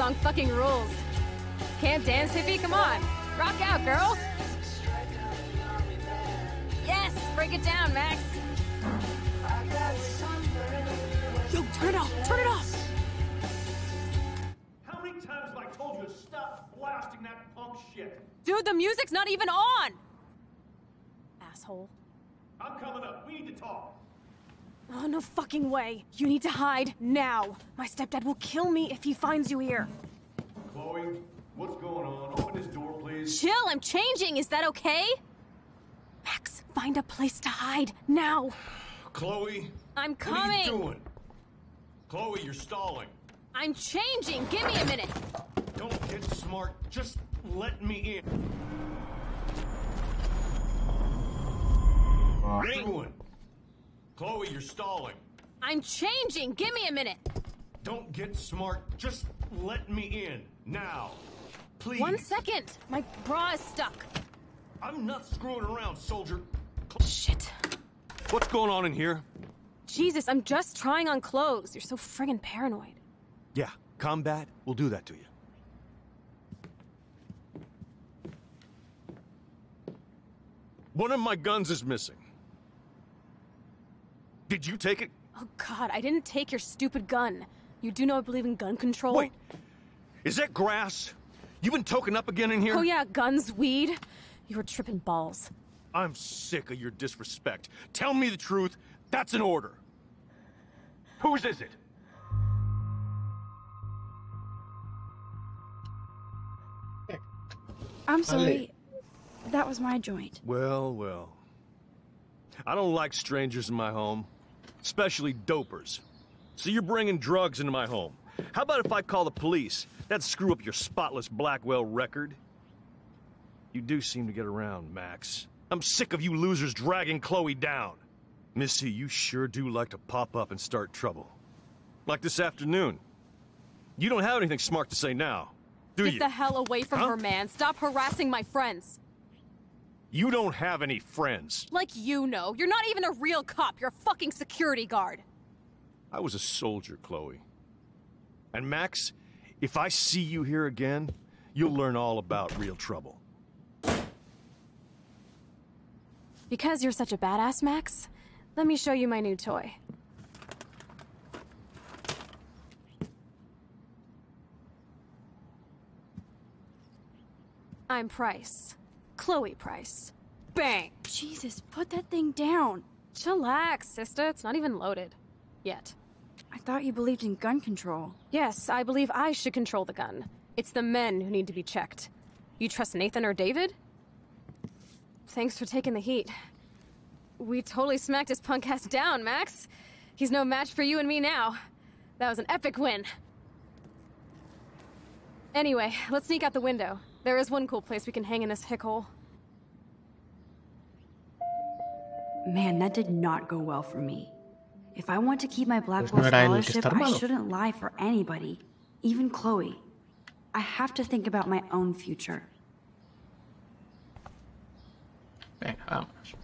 Song fucking rules. Can't dance, hippie? Come on. Rock out, girl. Yes, break it down, Max. Yo, turn it off. Turn it off. How many times have I told you to stop blasting that punk shit? Dude, the music's not even on. Asshole. I'm coming up. We need to talk. Oh, no fucking way. You need to hide now. My stepdad will kill me if he finds you here. Chloe, what's going on? Open this door, please. Chill, I'm changing. Is that okay? Max, find a place to hide now. Chloe, I'm coming. what are coming. you doing? Chloe, you're stalling. I'm changing. Give me a minute. Don't get smart. Just let me in. What are you doing? Chloe, you're stalling. I'm changing. Give me a minute. Don't get smart. Just let me in. Now. Please. One second. My bra is stuck. I'm not screwing around, soldier. Shit. What's going on in here? Jesus, I'm just trying on clothes. You're so friggin' paranoid. Yeah, combat will do that to you. One of my guns is missing. Did you take it? Oh god, I didn't take your stupid gun. You do know I believe in gun control? Wait. Is that grass? You been token up again in here? Oh yeah, guns, weed. You were tripping balls. I'm sick of your disrespect. Tell me the truth. That's an order. Whose is it? I'm sorry. That was my joint. Well, well. I don't like strangers in my home, especially dopers. So you're bringing drugs into my home. How about if I call the police? That'd screw up your spotless Blackwell record. You do seem to get around, Max. I'm sick of you losers dragging Chloe down. Missy, you sure do like to pop up and start trouble. Like this afternoon. You don't have anything smart to say now, do Get you? the hell away from Huh? her, man. Stop harassing my friends. You don't have any friends. Like you know. You're not even a real cop. You're a fucking security guard. I was a soldier, Chloe. And Max, if I see you here again, you'll learn all about real trouble. Because you're such a badass, Max, let me show you my new toy. I'm Price. Chloe Price. Bang! Jesus, put that thing down. Chillax, sister. It's not even loaded. Yet. I thought you believed in gun control. Yes, I believe I should control the gun. It's the men who need to be checked. You trust Nathan or David? Thanks for taking the heat. We totally smacked his punk ass down, Max. He's no match for you and me now. That was an epic win. Anyway, let's sneak out the window. There is one cool place we can hang in this hickhole. Man, that did not go well for me. If I want to keep my Pues Blackwell no era él el que scholarship, I shouldn't lie for anybody, even Chloe. I have to think about my own future. Venga, vámonos.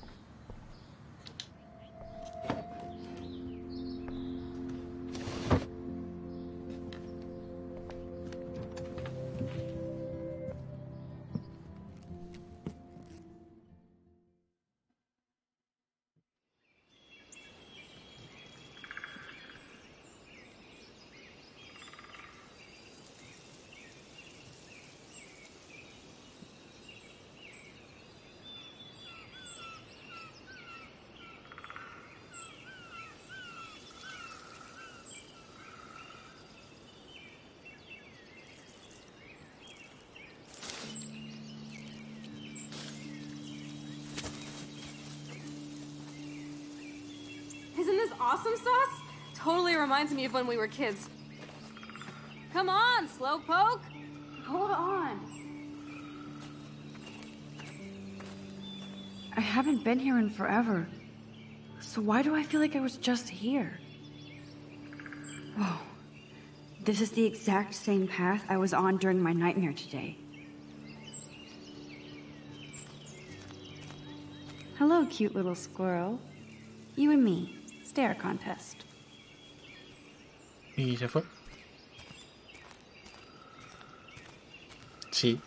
Sauce? Totally reminds me of when we were kids. Come on, Slowpoke! Hold on. I haven't been here in forever. So why do I feel like I was just here? Whoa. This is the exact same path I was on during my nightmare today. Hello, cute little squirrel. You and me. Stare contest. Y se fue. Sí.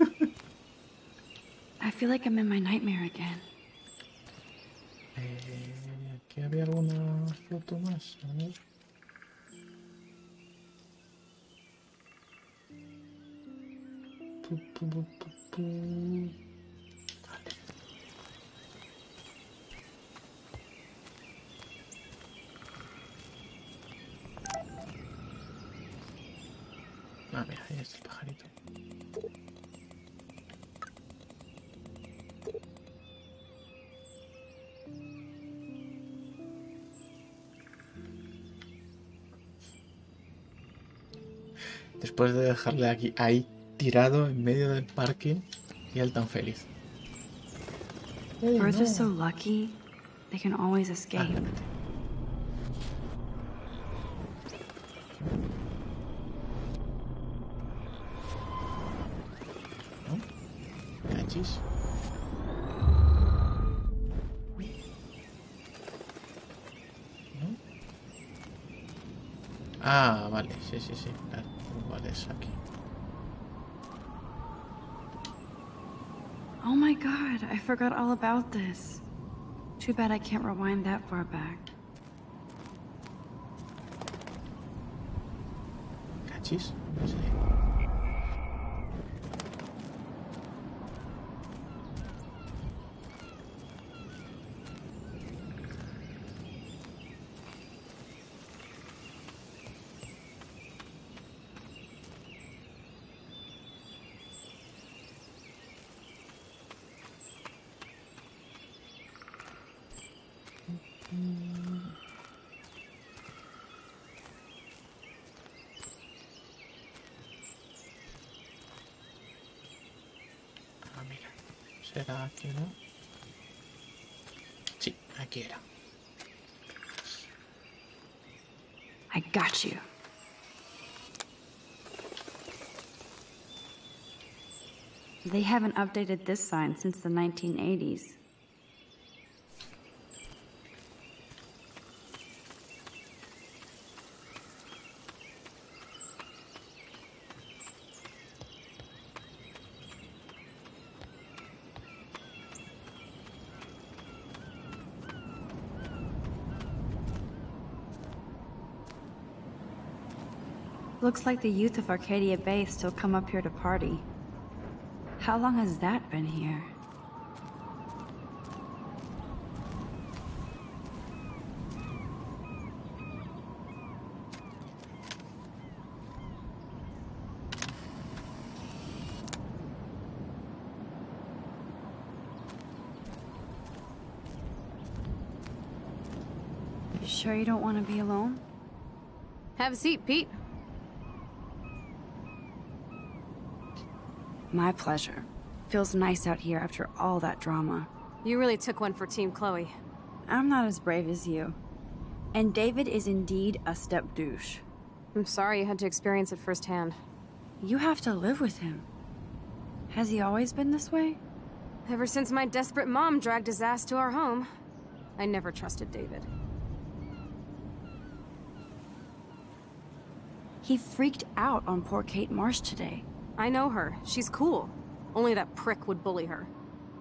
I feel like I'm in my nightmare again. Eh, aquí había alguna foto más. A ver. Pu, pu, pu, Ah, mira, ahí está el pajarito. Después de dejarle aquí, ahí tirado en medio del parque y él tan feliz. Birds are so lucky, they can always escape. Cachis. Sí, sí, sí. Claro, vale, es aquí. Oh my god, I forgot all about this. Too bad I can't rewind that far back. Cachis. No sé. Ah, mira. ¿Será aquí, no? Sí, aquí era. I got you. They haven't updated this sign since the 1980s. Looks like the youth of Arcadia Bay still come up here to party. How long has that been here? You sure you don't want to be alone? Have a seat, Pete. My pleasure. Feels nice out here after all that drama. You really took one for Team Chloe. I'm not as brave as you. And David is indeed a step douche. I'm sorry you had to experience it firsthand. You have to live with him. Has he always been this way? Ever since my desperate mom dragged his ass to our home, I never trusted David. He freaked out on poor Kate Marsh today. I know her. She's cool. Only that prick would bully her.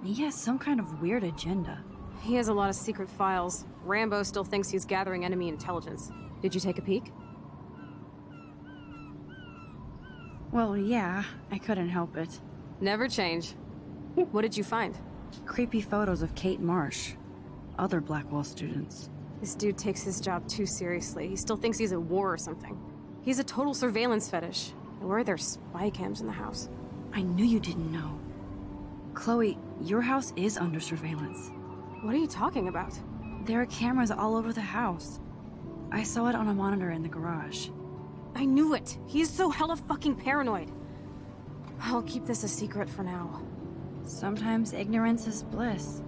He has some kind of weird agenda. He has a lot of secret files. Rambo still thinks he's gathering enemy intelligence. Did you take a peek? Well, yeah, I couldn't help it. Never change. What did you find? Creepy photos of Kate Marsh. Other Blackwell students. This dude takes his job too seriously. He still thinks he's at war or something. He's a total surveillance fetish. Where are there spy cams in the house? I knew you didn't know. Chloe, your house is under surveillance. What are you talking about? There are cameras all over the house. I saw it on a monitor in the garage. I knew it. He is so hella fucking paranoid. I'll keep this a secret for now. Sometimes ignorance is bliss.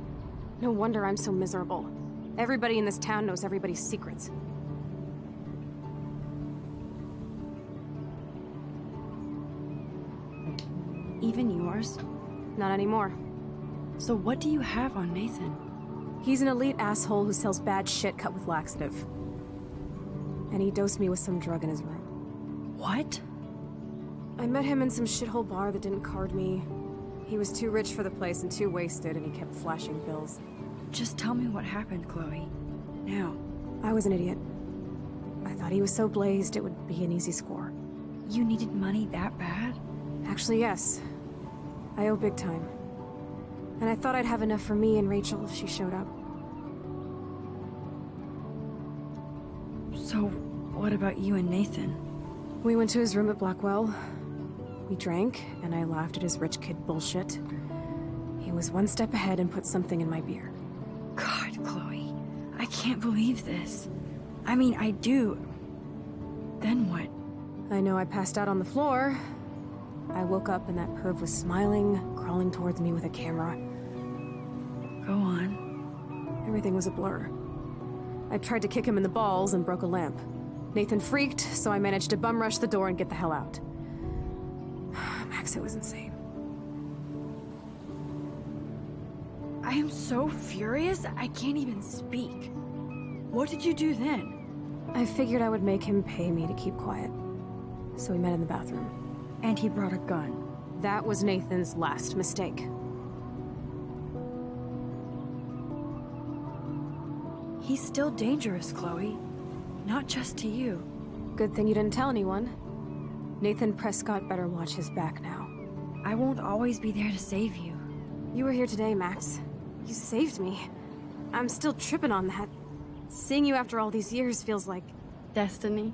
No wonder I'm so miserable. Everybody in this town knows everybody's secrets. Even yours? Not anymore. So what do you have on Nathan? He's an elite asshole who sells bad shit cut with laxative. And he dosed me with some drug in his room. What? I met him in some shithole bar that didn't card me. He was too rich for the place and too wasted, and he kept flashing bills. Just tell me what happened, Chloe. Now. I was an idiot. I thought he was so blazed it would be an easy score. You needed money that bad? Actually, yes. I owe big time. And I thought I'd have enough for me and Rachel if she showed up. So, what about you and Nathan? We went to his room at Blackwell. We drank, and I laughed at his rich kid bullshit. He was one step ahead and put something in my beer. God, Chloe. I can't believe this. I mean, I do. Then what? I know I passed out on the floor. I woke up and that perv was smiling, crawling towards me with a camera. Go on. Everything was a blur. I tried to kick him in the balls and broke a lamp. Nathan freaked, so I managed to bum rush the door and get the hell out. Max, it was insane. I am so furious, I can't even speak. What did you do then? I figured I would make him pay me to keep quiet. So we met in the bathroom. And he brought a gun. That was Nathan's last mistake. He's still dangerous, Chloe. Not just to you. Good thing you didn't tell anyone. Nathan Prescott better watch his back now. I won't always be there to save you. You were here today, Max. You saved me. I'm still tripping on that. Seeing you after all these years feels like... Destiny.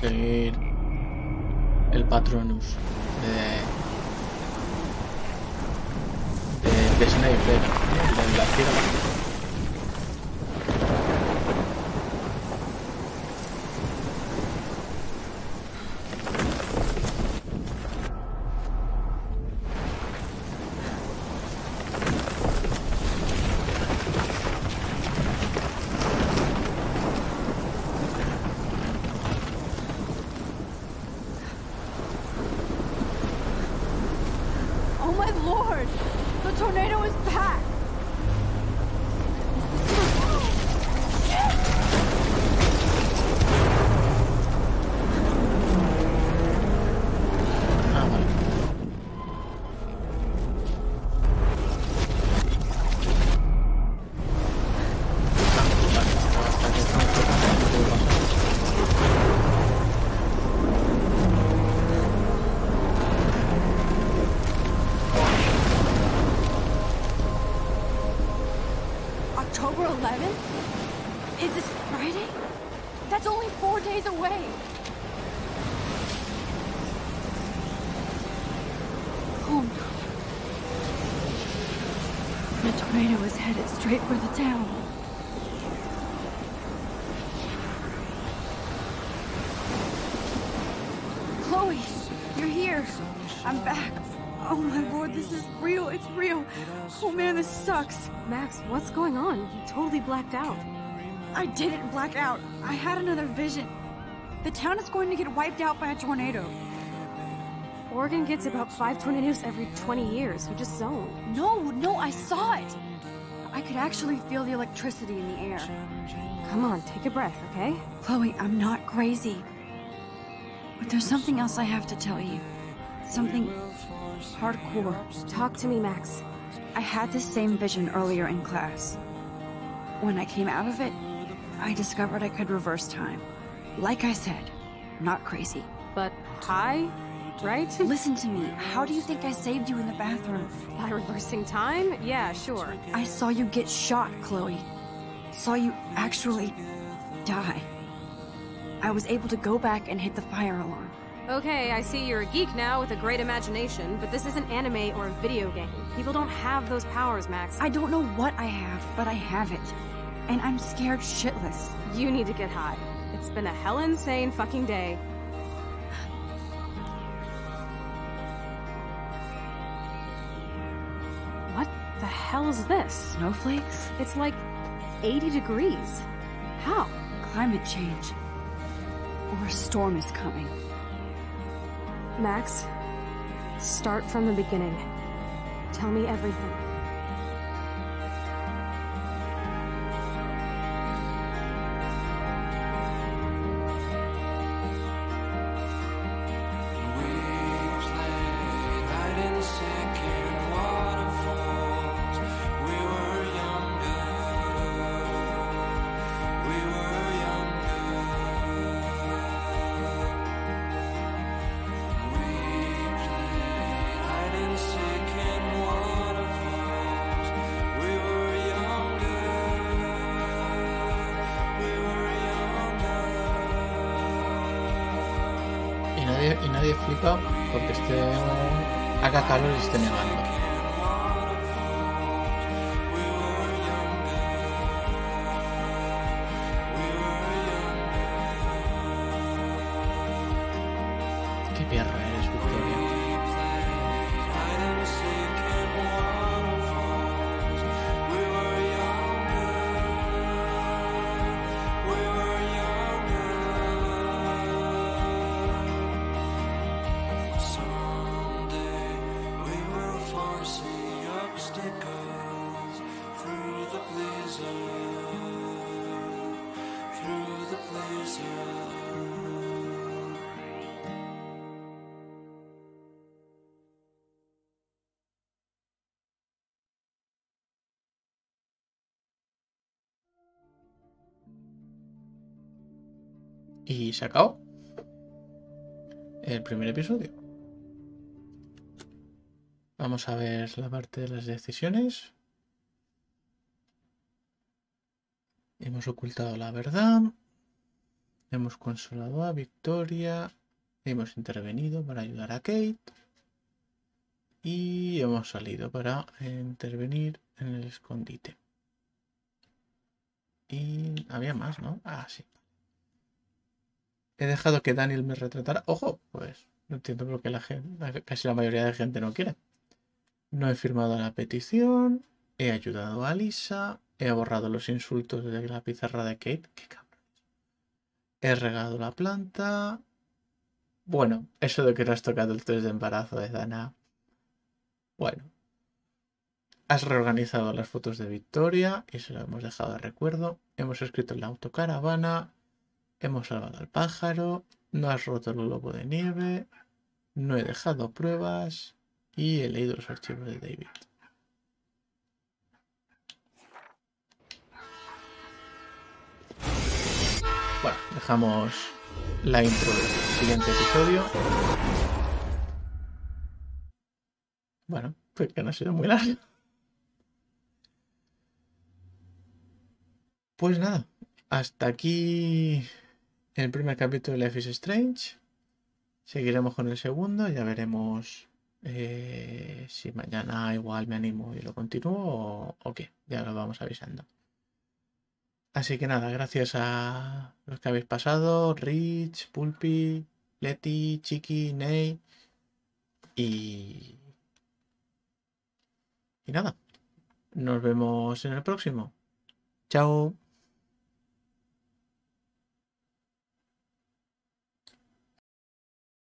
Seguir el Patronus de. de, de Snape, de, la ciega. Straight for the town. Chloe, you're here. I'm back. Oh my lord, this is real. It's real. Oh man, this sucks. Max, what's going on? You totally blacked out. I didn't black out. I had another vision. The town is going to get wiped out by a tornado. Oregon gets about five tornadoes every 20 years. You just zoned. No, no, I saw it. I could actually feel the electricity in the air. Come on, take a breath, okay? Chloe, I'm not crazy. But there's something else I have to tell you. Something hardcore. Talk to me, Max. I had this same vision earlier in class. When I came out of it, I discovered I could reverse time. Like I said, not crazy. But high, right? Listen to me. How do you think I saved you in the bathroom? By reversing time? Yeah, sure. I saw you get shot, Chloe. Saw you actually die. I was able to go back and hit the fire alarm. Okay, I see you're a geek now with a great imagination, but this isn't anime or a video game. People don't have those powers, Max. I don't know what I have, but I have it. And I'm scared shitless. You need to get high. It's been a hell insane fucking day. Hell is this? Snowflakes? It's like 80 degrees. How? Climate change. Or a storm is coming. Max, start from the beginning. Tell me everything. Y se acabó. El primer episodio. Vamos a ver la parte de las decisiones. Hemos ocultado la verdad. Hemos consolado a Victoria. Hemos intervenido para ayudar a Kate. Y hemos salido para intervenir en el escondite. Y había más, ¿no? Ah, sí. He dejado que Daniel me retratara. Ojo, pues no entiendo por qué la gente, casi la mayoría de gente no quiere. No he firmado la petición. He ayudado a Lisa. He borrado los insultos de la pizarra de Kate. Qué cabrón. He regado la planta. Bueno, eso de que no has tocado el test de embarazo de Dana. Bueno. Has reorganizado las fotos de Victoria y se lo hemos dejado de recuerdo. Hemos escrito en la autocaravana. Hemos salvado al pájaro. No has roto el globo de nieve. No he dejado pruebas. Y he leído los archivos de David. Bueno, dejamos la intro del siguiente episodio. Bueno, pues que no ha sido muy largo. Pues nada, hasta aquí el primer capítulo de Life is Strange. Seguiremos con el segundo, ya veremos eh, si mañana igual me animo y lo continúo o, o qué, ya lo vamos avisando. Así que nada, gracias a los que habéis pasado, Rich, Pulpi, Leti, Chiqui, Ney y... Y nada, nos vemos en el próximo. Chao.